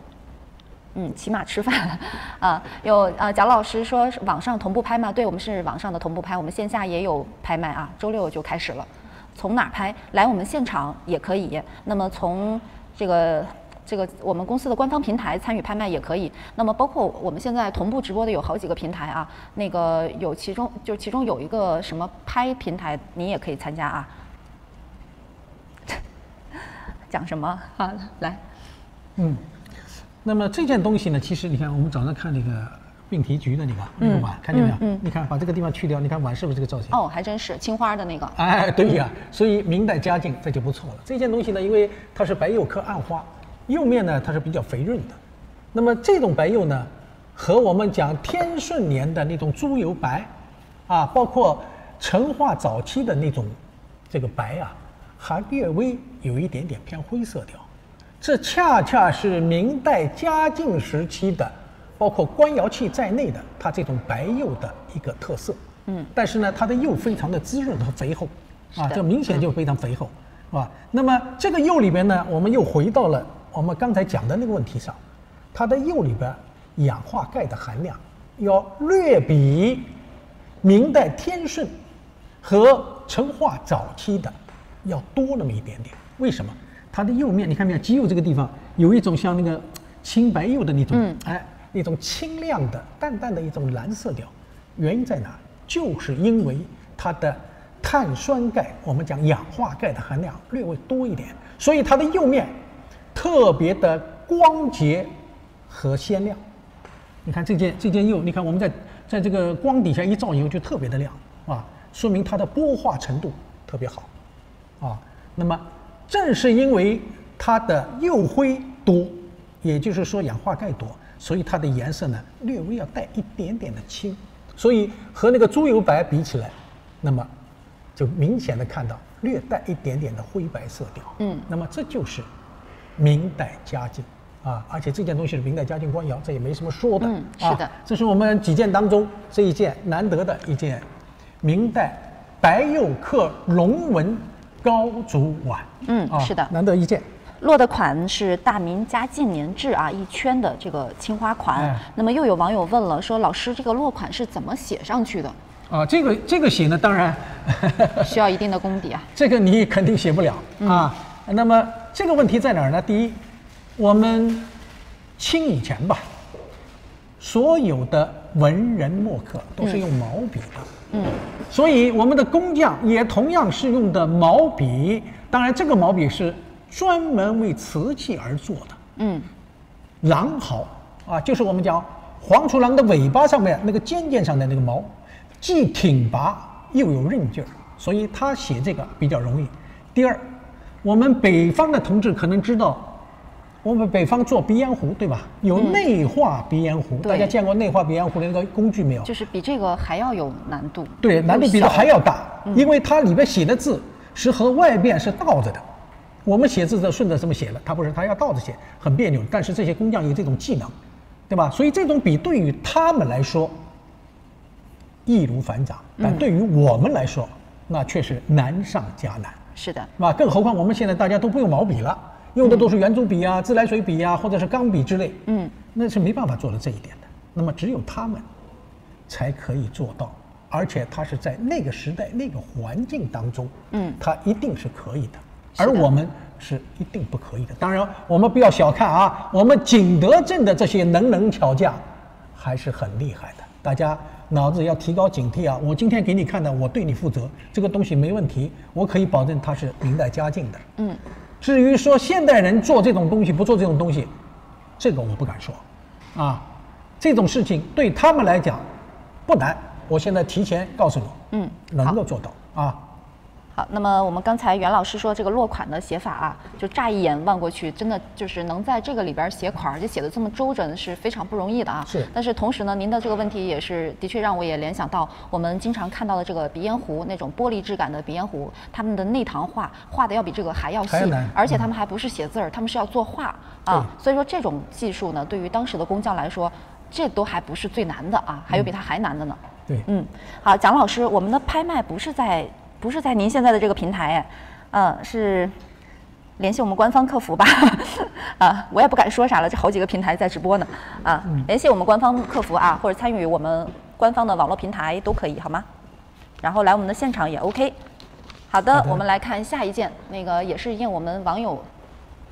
嗯，骑马吃饭 啊，有啊，贾老师说网上同步拍吗？对，我们是网上的同步拍，我们线下也有拍卖啊，周六就开始了。从哪拍？来我们现场也可以。那么从这个这个我们公司的官方平台参与拍卖也可以。那么包括我们现在同步直播的有好几个平台啊，那个有其中就其中有一个什么拍平台，你也可以参加啊。讲什么啊？来，嗯，那么这件东西呢，其实你看，我们早上看那个命题局的那个那个碗，看见没有？嗯嗯你看把这个地方去掉，你看碗是不是这个造型？哦，还真是青花的那个。哎，对呀，所以明代嘉靖这就不错了。这件东西呢，因为它是白釉刻暗花，釉面呢它是比较肥润的。那么这种白釉呢，和我们讲天顺年的那种猪油白，啊，包括成化早期的那种这个白啊，还略微有一点点偏灰色调。这恰恰是明代嘉靖时期的，包括官窑器在内的它这种白釉的一个特色。嗯，但是呢，它的釉非常的滋润和肥厚，啊，这明显就非常肥厚，是吧？那么这个釉里边呢，我们又回到了我们刚才讲的那个问题上，它的釉里边氧化钙的含量要略比明代天顺和成化早期的要多那么一点点。为什么？它的釉面，你看没有？肌釉这个地方有一种像那个 青白釉的那种，嗯哎，那种清亮的、淡淡的一种蓝色调。原因在哪？就是因为它的碳酸钙，我们讲氧化钙的含量略微多一点，所以它的釉面特别的光洁和鲜亮。你看这件这件釉，你看我们在在这个光底下一照以后就特别的亮啊，说明它的玻化程度特别好啊。那么正是因为它的釉灰多，也就是说氧化钙多，所以它的颜色呢略微要带一点点的青，所以和那个猪油白比起来，那么就明显的看到略带一点点的灰白色调。嗯那么这就是明代嘉靖啊，而且这件东西是明代嘉靖官窑，这也没什么说的。嗯是的啊，这是我们几件当中这一件难得的一件明代白釉刻龙纹高足碗。啊嗯是的难得一见。落的款是大明嘉靖年制啊，一圈的这个青花款。哎那么又有网友问了，说老师这个落款是怎么写上去的？啊，这个这个写呢，当然，需要一定的功底啊。这个你肯定写不了啊。那么这个问题在哪儿呢？第一，我们清以前吧，所有的文人墨客都是用毛笔的，嗯，所以我们的工匠也同样是用的毛笔。当然，这个毛笔是专门为瓷器而做的。嗯狼毫啊，就是我们讲黄鼠狼的尾巴上面那个尖尖上的那个毛，既挺拔又有韧劲儿，所以他写这个比较容易。第二，我们北方的同志可能知道，我们北方做鼻烟壶对吧？有内化鼻烟壶，对大家见过内化鼻烟壶的那个工具没有？就是比这个还要有难度。对，难度比这还要大，因为它里边写的字是和外边是倒着的。我们写字的顺着这么写了，它不是，它要倒着写，很别扭。但是这些工匠有这种技能，对吧？所以这种笔对于他们来说易如反掌，但对于我们来说，那却是难上加难。是的，是吧？更何况我们现在大家都不用毛笔了，用的都是圆珠笔啊、自来水笔啊，或者是钢笔之类。嗯，那是没办法做到这一点的。那么只有他们才可以做到，而且他是在那个时代、那个环境当中，嗯他一定是可以的。而我们是一定不可以的。当然，我们不要小看啊，我们景德镇的这些能人巧匠还是很厉害的。大家脑子要提高警惕啊！我今天给你看的，我对你负责，这个东西没问题，我可以保证它是明代嘉靖的。嗯，至于说现代人做这种东西不做这种东西，这个我不敢说，啊，这种事情对他们来讲不难。我现在提前告诉你，嗯能够做到啊。好，那么我们刚才袁老师说这个落款的写法啊，就乍一眼望过去，真的就是能在这个里边写款，而且写的这么周整，是非常不容易的啊。是但是同时呢，您的这个问题也是的确让我也联想到我们经常看到的这个鼻烟壶那种玻璃质感的鼻烟壶，他们的内堂画画的要比这个还要细而且他们还不是写字儿，他们是要作画啊。对所以说这种技术呢，对于当时的工匠来说，这都还不是最难的啊，还有比它还难的呢。对，嗯，好，蒋老师，我们的拍卖不是在不是在您现在的这个平台，嗯，呃，是联系我们官方客服吧？啊，我也不敢说啥了，这好几个平台在直播呢，啊，联系我们官方客服啊，或者参与我们官方的网络平台都可以，好吗？然后来我们的现场也 OK。好的，好的我们来看下一件，那个也是应我们网友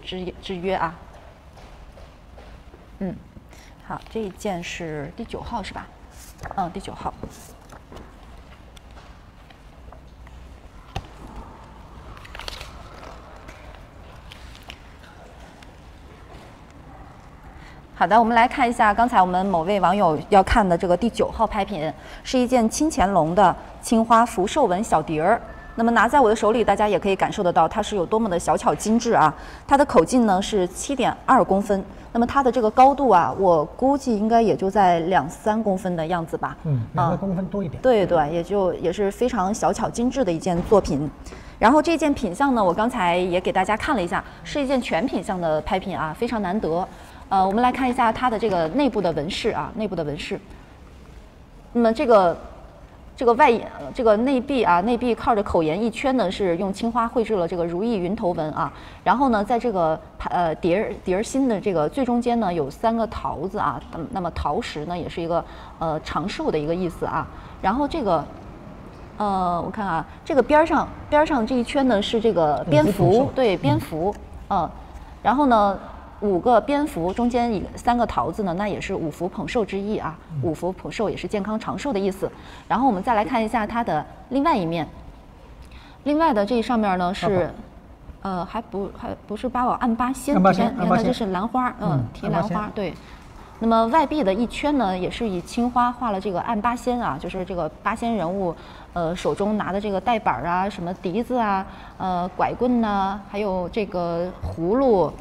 之之约啊。嗯，好，这一件是第九号是吧？嗯，第九号。好的，我们来看一下刚才我们某位网友要看的这个第九号拍品，是一件清乾隆的青花福寿纹小碟儿。那么拿在我的手里，大家也可以感受得到它是有多么的小巧精致啊！它的口径呢是七点二公分，那么它的这个高度啊，我估计应该也就在两三公分的样子吧。嗯，两啊个公分多一点。对对，也就也是非常小巧精致的一件作品。然后这件品相呢，我刚才也给大家看了一下，是一件全品相的拍品啊，非常难得。呃，我们来看一下它的这个内部的纹饰啊，内部的纹饰。那么这个这个外呃这个内壁啊，内壁靠着口沿一圈呢，是用青花绘制了这个如意云头纹啊。然后呢，在这个呃碟儿碟儿心的这个最中间呢，有三个桃子啊。那么桃石呢，也是一个呃长寿的一个意思啊。然后这个呃，我看啊，这个边儿上边儿上这一圈呢是这个蝙蝠对蝙蝠，嗯，然后呢，五个蝙蝠中间一个三个桃子呢，那也是五福捧寿之意啊，五福捧寿也是健康长寿的意思。然后我们再来看一下它的另外一面，另外的这上面呢是。呃，还不还不是八宝暗八仙，你看，它这是兰花，嗯嗯，提兰花，对。那么外壁的一圈呢，也是以青花画了这个暗八仙啊，就是这个八仙人物，呃，手中拿的这个带板儿啊，什么笛子啊，呃，拐棍呐、还有这个葫芦，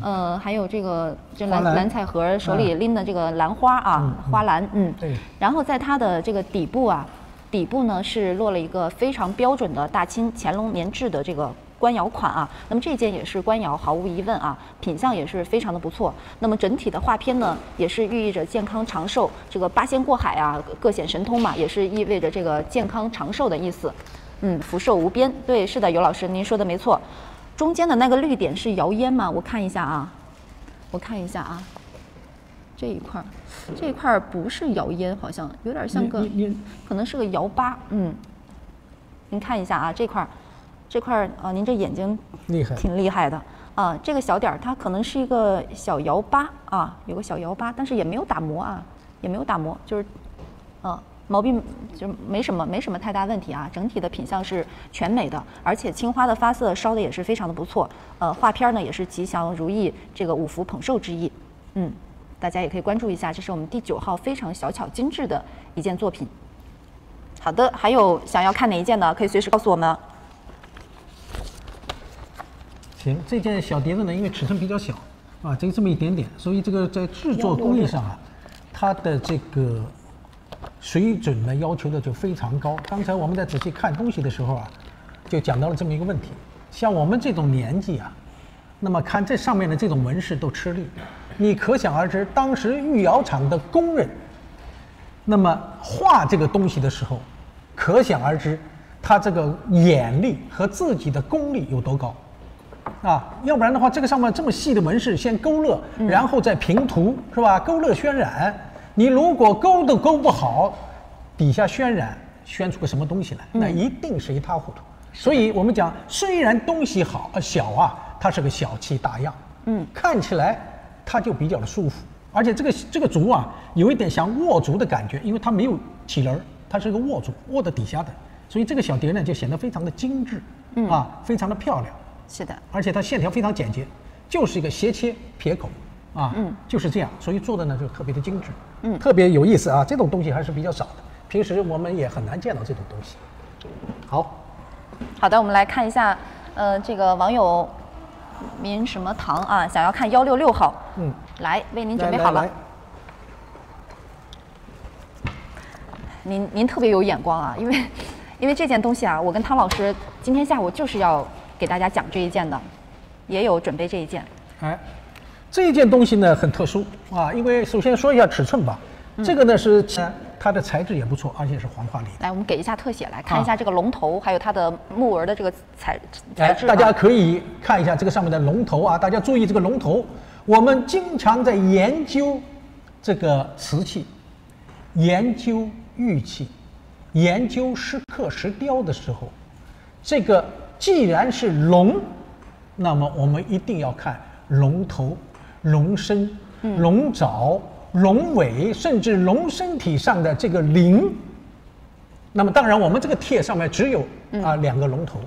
呃，还有这个这蓝蓝彩盒手里拎的这个兰花啊，花篮，嗯，对。然后在它的这个底部啊，底部呢是落了一个非常标准的大清乾隆年制的这个官窑款啊。那么这件也是官窑，毫无疑问啊，品相也是非常的不错。那么整体的画片呢，也是寓意着健康长寿，这个八仙过海啊，各显神通嘛，也是意味着这个健康长寿的意思。嗯，福寿无边。对，是的，尤老师您说的没错。中间的那个绿点是窑烟吗？我看一下啊，我看一下啊。这一块儿，这一块儿不是窑烟，好像有点像个可能是个窑疤。嗯，您看一下啊，这块儿，这块儿啊，您这眼睛厉害。挺厉害的啊。这个小点儿它可能是一个小窑疤啊，有个小窑疤，但是也没有打磨啊，也没有打磨，就是，嗯，毛病就没什么，没什么太大问题啊。整体的品相是全美的，而且青花的发色烧的也是非常的不错。呃，画片儿呢也是吉祥如意，这个五福捧寿之意。嗯，大家也可以关注一下，这是我们第九号非常小巧精致的一件作品。好的，还有想要看哪一件的，可以随时告诉我们。行，这件小碟子呢，因为尺寸比较小，啊，就这么一点点，所以这个在制作工艺上啊，它的这个水准呢要求的就非常高。刚才我们在仔细看东西的时候啊，就讲到了这么一个问题，像我们这种年纪啊，那么看这上面的这种纹饰都吃力，你可想而知，当时御窑厂的工人，那么画这个东西的时候，可想而知，他这个眼力和自己的功力有多高。啊，要不然的话，这个上面这么细的纹饰，先勾勒，然后再平涂，是吧？勾勒渲染，你如果勾都勾不好，底下渲染渲出个什么东西来，那一定是一塌糊涂。所以我们讲，虽然东西好呃小啊，它是个小气大样，嗯，看起来它就比较的舒服，而且这个这个竹啊，有一点像握竹的感觉，因为它没有起棱儿，它是个握竹，握在底下的，所以这个小碟呢就显得非常的精致，嗯。啊，非常的漂亮。是的，而且它线条非常简洁，就是一个斜切撇口啊，嗯，就是这样，所以做的呢就特别的精致，嗯。特别有意思啊。这种东西还是比较少的，平时我们也很难见到这种东西。好，好的，我们来看一下，呃，这个网友民什么堂啊，想要看幺六六号，嗯，来为您准备好了。您您特别有眼光啊，因为因为这件东西啊，我跟汤老师今天下午就是要给大家讲这一件的，也有准备这一件。哎，这一件东西呢很特殊啊，因为首先说一下尺寸吧，嗯这个呢是呃它的材质也不错，而且是黄花梨。来，我们给一下特写，来看一下这个龙头，还有它的木纹的这个材材哎质、哎。大家可以看一下这个上面的龙头啊，大家注意这个龙头。我们经常在研究这个瓷器、研究玉器、研究石刻、石雕的时候，这个既然是龙，那么我们一定要看龙头、龙身、龙爪、龙尾，甚至龙身体上的这个鳞。那么当然，我们这个帖上面只有啊、两个龙头，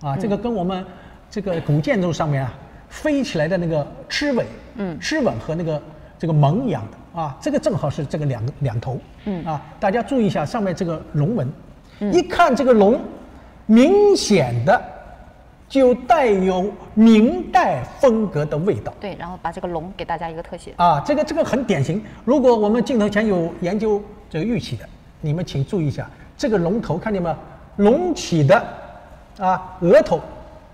啊，这个跟我们这个古建筑上面啊飞起来的那个螭尾，嗯，螭吻和那个这个门一样的。啊，这个正好是这个两两头，嗯。啊，大家注意一下上面这个龙纹，一看这个龙，明显的就带有明代风格的味道。对，然后把这个龙给大家一个特写。啊，这个这个很典型。如果我们镜头前有研究这个玉器的，你们请注意一下，这个龙头看见没有？隆起的啊，额头、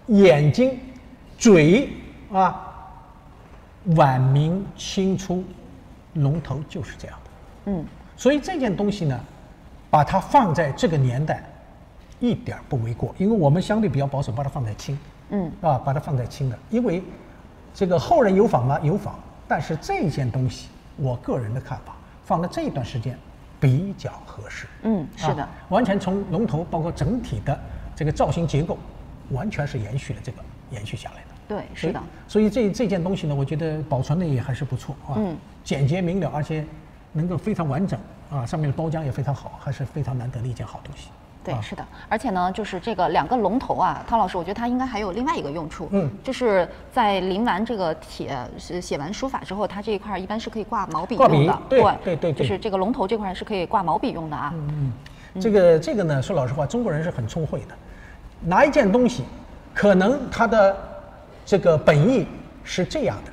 眼睛、嘴啊，晚明清初，龙头就是这样的。嗯，所以这件东西呢，把它放在这个年代，一点不为过，因为我们相对比较保守，把它放在轻，嗯，啊，把它放在轻的，因为这个后人有仿吗？有仿，但是这件东西，我个人的看法，放在这一段时间比较合适。嗯，是的啊，完全从龙头包括整体的这个造型结构，完全是延续了这个延续下来的。对，是的。所以这这件东西呢，我觉得保存的也还是不错啊，嗯简洁明了，而且能够非常完整啊，上面的包浆也非常好，还是非常难得的一件好东西。对，啊。是的，而且呢，就是这个两个龙头啊，汤老师，我觉得它应该还有另外一个用处，嗯就是在临完这个帖写写完书法之后，它这一块儿一般是可以挂毛笔用的，对对对对就是这个龙头这块儿是可以挂毛笔用的啊，嗯。这个这个呢，说老实话，中国人是很聪慧的，拿一件东西，可能它的这个本意是这样的，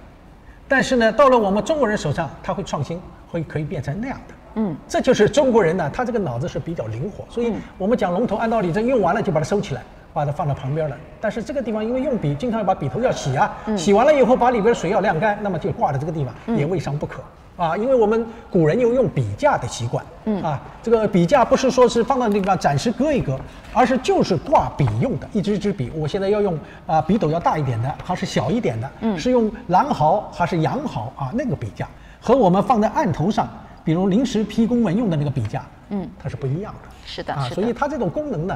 但是呢，到了我们中国人手上，他会创新，会可以变成那样的。嗯，这就是中国人呢，他这个脑子是比较灵活，所以我们讲龙头，按道理这用完了就把它收起来，把它放到旁边了。但是这个地方因为用笔，经常要把笔头要洗啊，洗完了以后把里边水要晾干，那么就挂在这个地方，也未尝不可。啊，因为我们古人有用笔架的习惯，嗯啊，这个笔架不是说是放到那个地方暂时搁一搁，而是就是挂笔用的，一支支笔。我现在要用啊，笔斗要大一点的，还是小一点的？嗯，是用狼毫还是羊毫啊？那个笔架和我们放在案头上，比如临时批公文用的那个笔架，嗯，它是不一样的。啊，是的啊所以它这种功能呢，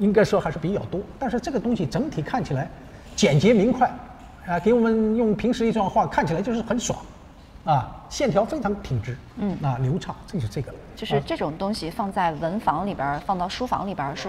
应该说还是比较多。但是这个东西整体看起来简洁明快，啊，给我们用平时一段话看起来就是很爽，啊，线条非常挺直，嗯，啊，流畅，这就是这个。就是这种东西放在文房里边儿，放到书房里边儿是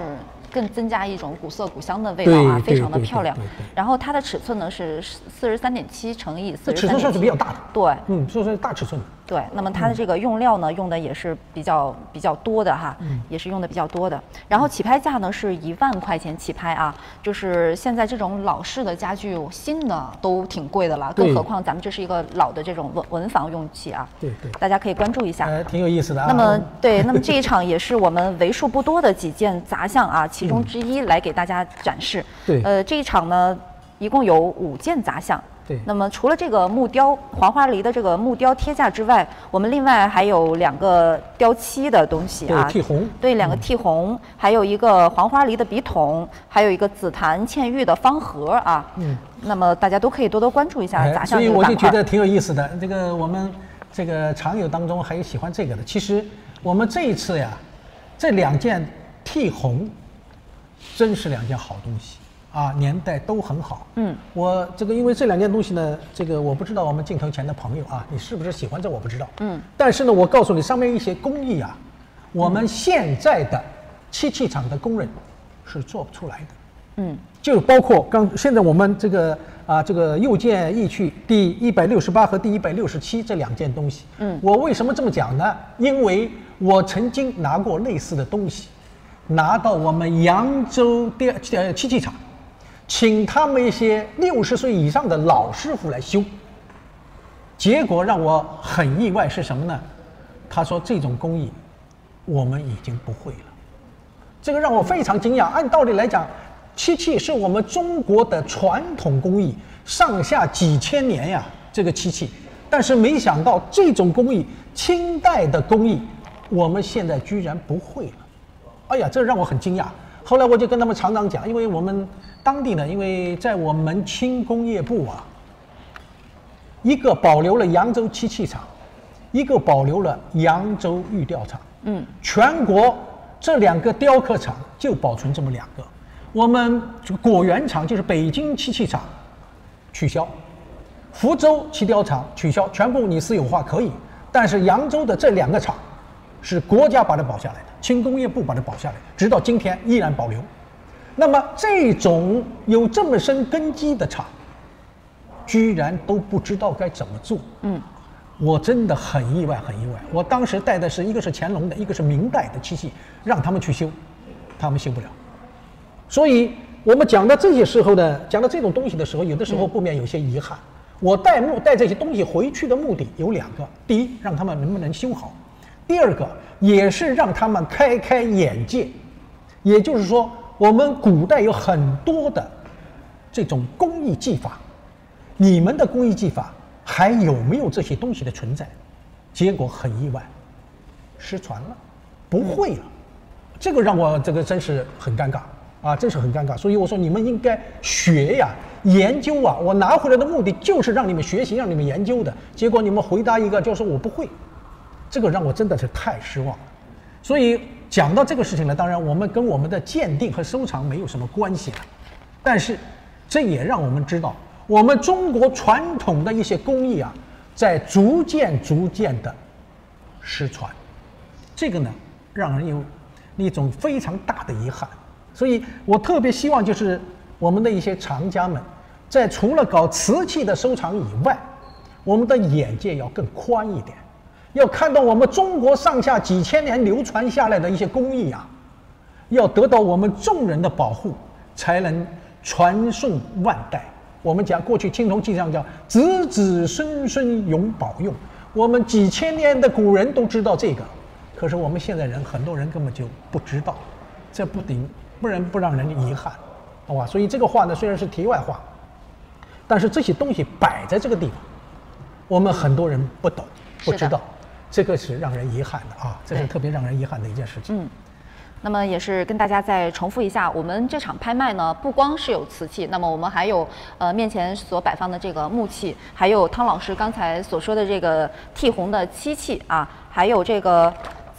更增加一种古色古香的味道啊，非常的漂亮。然后它的尺寸呢是四十三点七乘以四这尺寸十三点算是比较大的，对，嗯，说是大尺寸的。对，那么它的这个用料呢，用的也是比较比较多的哈，也是用的比较多的。然后起拍价呢是一万块钱起拍啊，就是现在这种老式的家具，新的都挺贵的了，更何况咱们这是一个老的这种文文房用器啊，对对大家可以关注一下。呃，挺有意思的啊。那么对，那么 这一场也是我们为数不多的几件杂项啊，其中之一来给大家展示。对呃，这一场呢，一共有五件杂项。对那么除了这个木雕黄花梨的这个木雕贴架之外，我们另外还有两个雕漆的东西啊，对剔红对，两个剔红，还有一个黄花梨的笔筒，还有一个紫檀嵌玉的方盒啊。嗯。那么大家都可以多多关注一下哎杂项所以。我就觉得挺有意思的。这个我们这个常友当中还有喜欢这个的。其实我们这一次呀，这两件剔红，真是两件好东西啊，年代都很好。嗯，我这个因为这两件东西呢，这个我不知道我们镜头前的朋友啊，你是不是喜欢这我不知道。嗯，但是呢，我告诉你，上面一些工艺啊，我们现在的漆器厂的工人是做不出来的。嗯，就包括刚现在我们这个啊这个右键易趣第一百六十八和第一百六十七这两件东西。嗯我为什么这么讲呢？因为我曾经拿过类似的东西，拿到我们扬州的呃漆器厂，请他们一些六十岁以上的老师傅来修。结果让我很意外是什么呢？他说这种工艺我们已经不会了，这个让我非常惊讶。按道理来讲，漆器是我们中国的传统工艺，上下几千年呀，这个漆器。但是没想到这种工艺，清代的工艺。我们现在居然不会了，哎呀，这让我很惊讶。后来我就跟他们厂长讲，因为我们当地呢，因为在我们轻工业部啊，一个保留了扬州漆器厂，一个保留了扬州玉雕厂，嗯，全国这两个雕刻厂就保存这么两个。我们果园厂就是北京漆器厂取消，福州漆雕厂取消，全部你私有化可以，但是扬州的这两个厂。是国家把它保下来的，轻工业部把它保下来，直到今天依然保留。那么这种有这么深根基的厂，居然都不知道该怎么做。嗯，我真的很意外，很意外。我当时带的是一个是乾隆的，一个是明代的漆器，让他们去修，他们修不了。所以我们讲到这些时候呢，讲到这种东西的时候，有的时候不免有些遗憾。我带木带这些东西回去的目的有两个：第一，让他们能不能修好。第二个也是让他们开开眼界，也就是说，我们古代有很多的这种工艺技法，你们的工艺技法还有没有这些东西的存在？结果很意外，失传了，不会了，这个让我这个真是很尴尬啊，真是很尴尬。所以我说你们应该学呀，研究啊，我拿回来的目的就是让你们学习，让你们研究的。结果你们回答一个就是我不会。这个让我真的是太失望了，所以讲到这个事情呢，当然我们跟我们的鉴定和收藏没有什么关系了，但是这也让我们知道，我们中国传统的一些工艺啊，在逐渐逐渐的失传，这个呢，让人有一种非常大的遗憾。所以我特别希望就是我们的一些藏家们，在除了搞瓷器的收藏以外，我们的眼界要更宽一点。要看到我们中国上下几千年流传下来的一些工艺啊，要得到我们众人的保护，才能传颂万代。我们讲过去青铜器上叫子子孙孙永保用，我们几千年的古人都知道这个，可是我们现在人很多人根本就不知道，这不顶不然不让人遗憾，好吧？所以这个话呢虽然是题外话，但是这些东西摆在这个地方，我们很多人不懂不知道。这个是让人遗憾的啊，这是特别让人遗憾的一件事情。嗯，那么也是跟大家再重复一下，我们这场拍卖呢，不光是有瓷器，那么我们还有呃面前所摆放的这个木器，还有汤老师刚才所说的这个剔红的漆器啊，还有这个。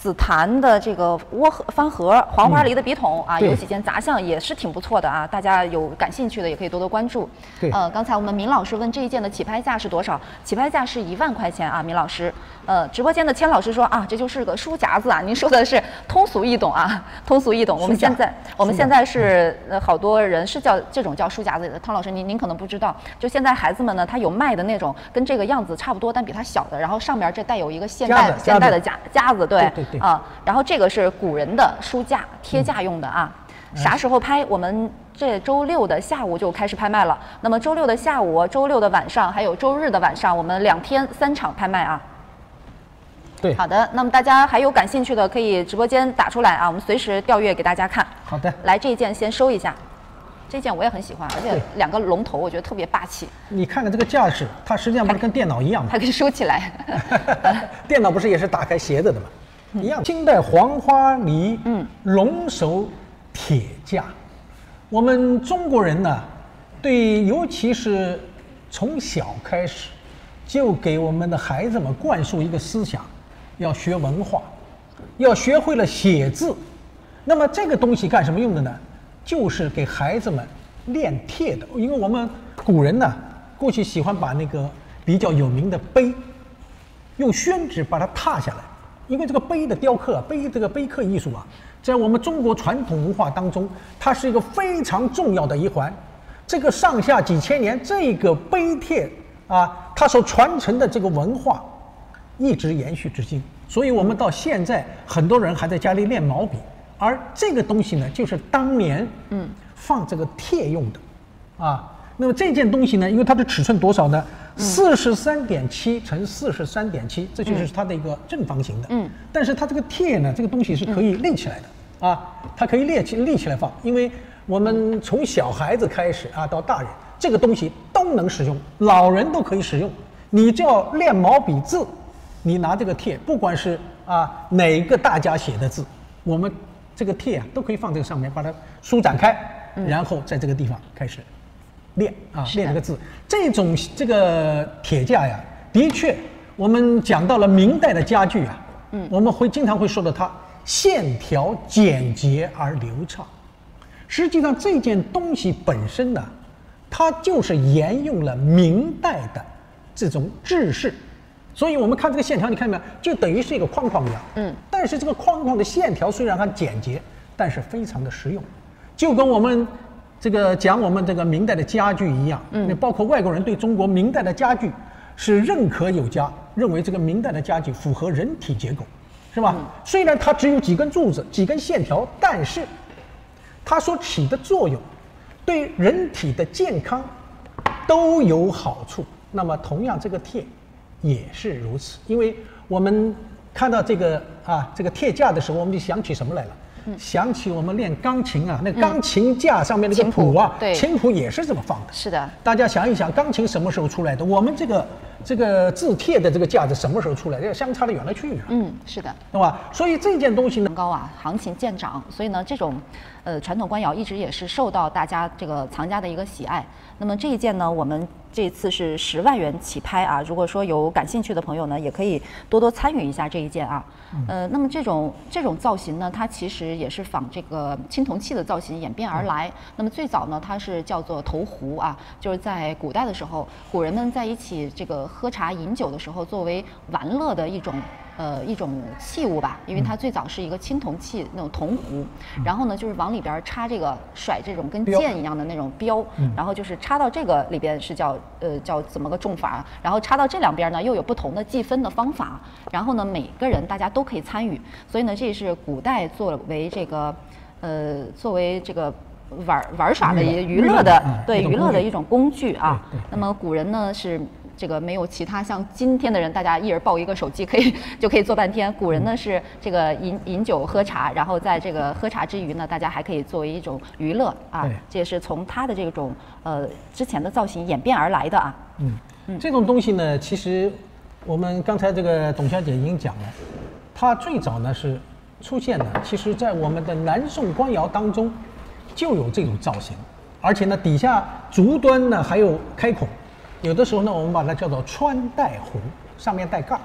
紫檀的这个窝盒、方盒，黄花梨的笔筒啊，有几件杂项也是挺不错的啊，大家有感兴趣的也可以多多关注。对，呃，刚才我们明老师问这一件的起拍价是多少？起拍价是一万块钱啊，明老师。呃，直播间的千老师说啊，这就是个书夹子啊，您说的是通俗易懂啊，通俗易懂。我们现在我们现在是呃好多人是叫这种叫书夹子的，汤老师您您可能不知道，就现在孩子们呢，他有卖的那种跟这个样子差不多，但比它小的，然后上面这带有一个现代现代的夹夹子，对对。啊，然后这个是古人的书架贴架用的啊，啥时候拍？我们这周六的下午就开始拍卖了。那么周六的下午、周六的晚上，还有周日的晚上，我们两天三场拍卖啊。对，好的。那么大家还有感兴趣的，可以直播间打出来啊，我们随时调阅给大家看。好的。来，这一件先收一下，这件我也很喜欢，而且两个龙头我觉得特别霸气。你看看这个架势，它实际上不是跟电脑一样吗？它可以收起来。电脑不是也是打开斜着的吗？一样，清代黄花梨，嗯，龙首铁架。我们中国人呢，对，尤其是从小开始，就给我们的孩子们灌输一个思想，要学文化，要学会了写字。那么这个东西干什么用的呢？就是给孩子们练帖的。因为我们古人呢，过去喜欢把那个比较有名的碑，用宣纸把它拓下来。因为这个碑的雕刻，碑这个碑刻艺术啊，在我们中国传统文化当中，它是一个非常重要的一环。这个上下几千年，这个碑帖啊，它所传承的这个文化，一直延续至今。所以我们到现在很多人还在家里练毛笔，而这个东西呢，就是当年嗯放这个帖用的，啊，那么这件东西呢，因为它的尺寸多少呢？四十三点七乘四十三点七，这就是它的一个正方形的。嗯，但是它这个帖呢，这个东西是可以立起来的啊，它可以立起立起来放，因为我们从小孩子开始啊到大人，这个东西都能使用，老人都可以使用。你只要练毛笔字，你拿这个帖，不管是啊哪个大家写的字，我们这个帖啊都可以放这个上面，把它舒展开，然后在这个地方开始。练啊，练这个字，这种这个铁架呀，的确，我们讲到了明代的家具啊，嗯，我们会经常会说到它线条简洁而流畅。实际上，这件东西本身呢，它就是沿用了明代的这种制式，所以我们看这个线条，你看到没有，就等于是一个框框一样，嗯，但是这个框框的线条虽然很简洁，但是非常的实用，就跟我们。这个讲我们这个明代的家具一样，嗯，那包括外国人对中国明代的家具是认可有加，认为这个明代的家具符合人体结构，是吧？虽然它只有几根柱子、几根线条，但是它所起的作用对人体的健康都有好处。那么同样，这个铁也是如此，因为我们看到这个啊这个铁架的时候，我们就想起什么来了？想起我们练钢琴啊，那钢琴架上面那个谱啊，琴谱也是这么放的。是的，大家想一想，钢琴什么时候出来的？我们这个这个字帖的这个价值什么时候出来的？相差的远了去了。嗯，是的，对吧？所以这件东西呢，高啊，行情见涨，所以呢，这种呃传统官窑一直也是受到大家这个藏家的一个喜爱。那么这一件呢，我们。这次是十万元起拍啊！如果说有感兴趣的朋友呢，也可以多多参与一下这一件啊。呃，那么这种这种造型呢，它其实也是仿这个青铜器的造型演变而来。那么最早呢，它是叫做头壶啊，就是在古代的时候，古人们在一起这个喝茶饮酒的时候，作为玩乐的一种。呃，一种器物吧，因为它最早是一个青铜器那种铜壶，然后呢，就是往里边插这个甩这种跟剑一样的那种镖，然后就是插到这个里边是叫呃叫怎么个重法，然后插到这两边呢又有不同的计分的方法，然后呢每个人大家都可以参与，所以呢这是古代作为这个呃作为这个玩玩耍的一个娱乐的对娱乐的一种工具啊，那么古人呢是。这个没有其他像今天的人，大家一人抱一个手机可以 就可以做半天。古人呢是这个饮饮酒喝茶，然后在这个喝茶之余呢，大家还可以作为一种娱乐啊。这也是从它的这种呃之前的造型演变而来的啊。嗯嗯，这种东西呢，其实我们刚才这个董小姐已经讲了，它最早呢是出现的，其实在我们的南宋官窑当中就有这种造型，而且呢底下足端呢还有开孔。有的时候呢，我们把它叫做穿戴壶，上面带盖儿。